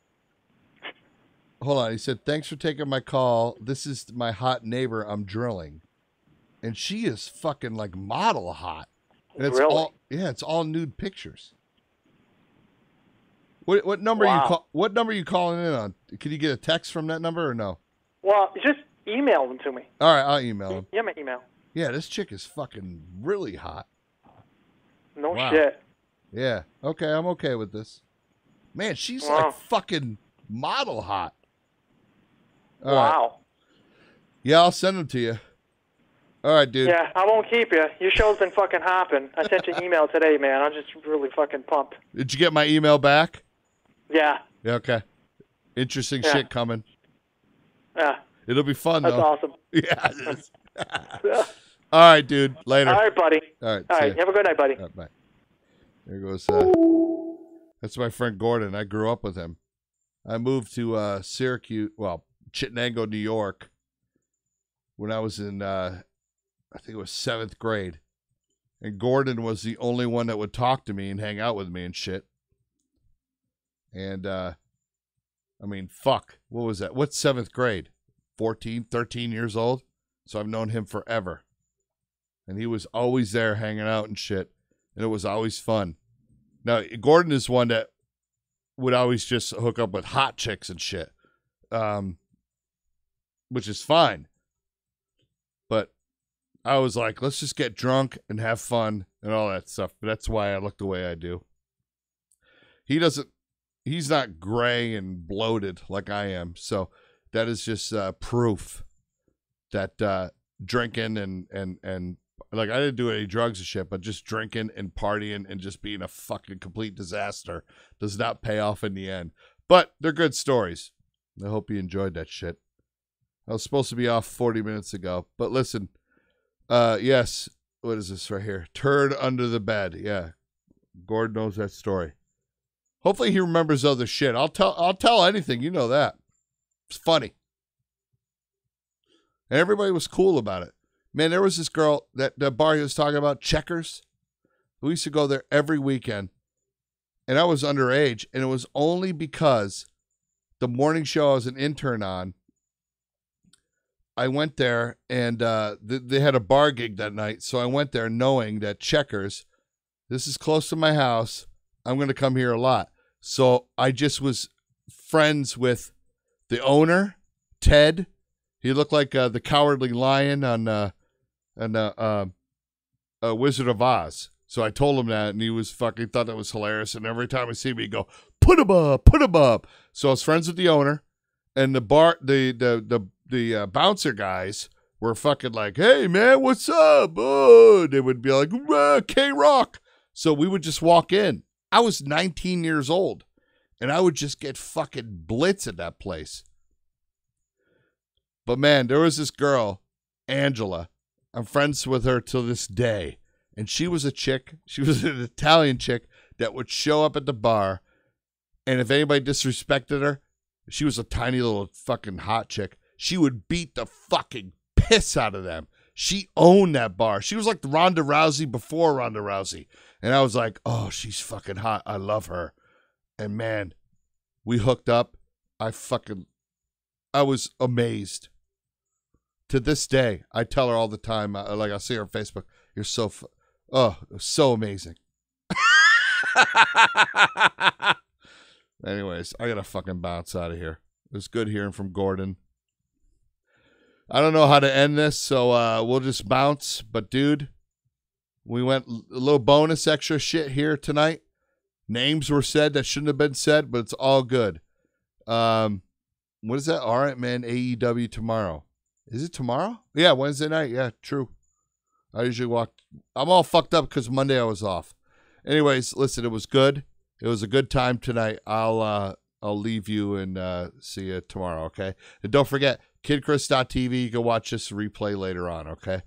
Hold on, he said, "Thanks for taking my call. This is my hot neighbor. I'm drilling." And she is fucking like model hot. And it's Really? all yeah, it's all nude pictures. What what number you call what number you calling in on? Can you get a text from that number or no? Well, just email them to me. All right, I'll email them. Yeah, my email. Yeah, this chick is fucking really hot. No Wow. shit. Yeah. Okay, I'm okay with this. Man, she's Wow. like fucking model hot. All right. wow. Yeah, I'll send them to you. All right, dude. Yeah, I won't keep you. Your show's been fucking hopping. I sent you an email today, man. I'm just really fucking pumped. Did you get my email back? Yeah. Yeah, okay. Interesting Yeah. shit coming. Yeah. It'll be fun That's though. awesome. *laughs* Yeah. it is. Yeah. *laughs* All right, dude. Later. All right, buddy. All right. All right. Have a good night, buddy. All right, bye. There goes. Uh, that's my friend Gordon. I grew up with him. I moved to uh, Syracuse, well, Chittenango, New York, when I was in, uh, I think it was seventh grade. And Gordon was the only one that would talk to me and hang out with me and shit. And, uh, I mean, fuck. What was that? What's seventh grade? 14, 13 years old? So I've known him forever. And he was always there hanging out and shit. And it was always fun. Now, Gordon is one that would always just hook up with hot chicks and shit. Um, which is fine. But I was like, let's just get drunk and have fun and all that stuff. But that's why I look the way I do. He doesn't, he's not gray and bloated like I am. So that is just uh, proof that uh, drinking and, and, and like I didn't do any drugs and shit, but just drinking and partying and just being a fucking complete disaster does not pay off in the end. But they're good stories. I hope you enjoyed that shit. I was supposed to be off 40 minutes ago, but listen, uh, yes, what is this right here? Turd under the bed. Yeah, Gord knows that story. Hopefully he remembers other shit. I'll tell. I'll tell anything. You know that. It's funny, and everybody was cool about it. Man, there was this girl that the bar he was talking about, Checkers. We used to go there every weekend, and I was underage, and it was only because the morning show I was an intern on. I went there, and uh, th- they had a bar gig that night, so I went there knowing that Checkers. This is close to my house. I'm going to come here a lot. So I just was friends with the owner, Ted. He looked like uh, the cowardly lion on uh, on uh, uh, uh, Wizard of Oz. So I told him that, and he was fucking thought that was hilarious. And every time I see him, he'd go, "Put him up, put him up." So I was friends with the owner, and the bar, the the the the uh, bouncer guys were fucking like, "Hey man, what's up?" Oh, they would be like, "K Rock." So we would just walk in. I was 19 years old, and I would just get fucking blitz at that place. But man, there was this girl, Angela. I'm friends with her till this day. And she was a chick, she was *laughs* an Italian chick that would show up at the bar. And if anybody disrespected her, she was a tiny little fucking hot chick. She would beat the fucking piss out of them. She owned that bar. She was like Ronda Rousey before Ronda Rousey. And I was like, oh, she's fucking hot. I love her. And man, we hooked up. I fucking, I was amazed. To this day, I tell her all the time, like I see her on Facebook, you're so, oh, so amazing. *laughs* Anyways, I gotta fucking bounce out of here. It was good hearing from Gordon. I don't know how to end this, so uh, we'll just bounce. But dude, we went a little bonus extra shit here tonight. Names were said that shouldn't have been said, but it's all good. Um, what is that? All right, man. AEW tomorrow. Is it tomorrow? Yeah, Wednesday night. Yeah, true. I usually walk. I'm all fucked up because Monday I was off. Anyways, listen, it was good. It was a good time tonight. I'll uh I'll leave you and uh see you tomorrow, okay? And don't forget, kiddchris.tv, you can watch this replay later on, okay?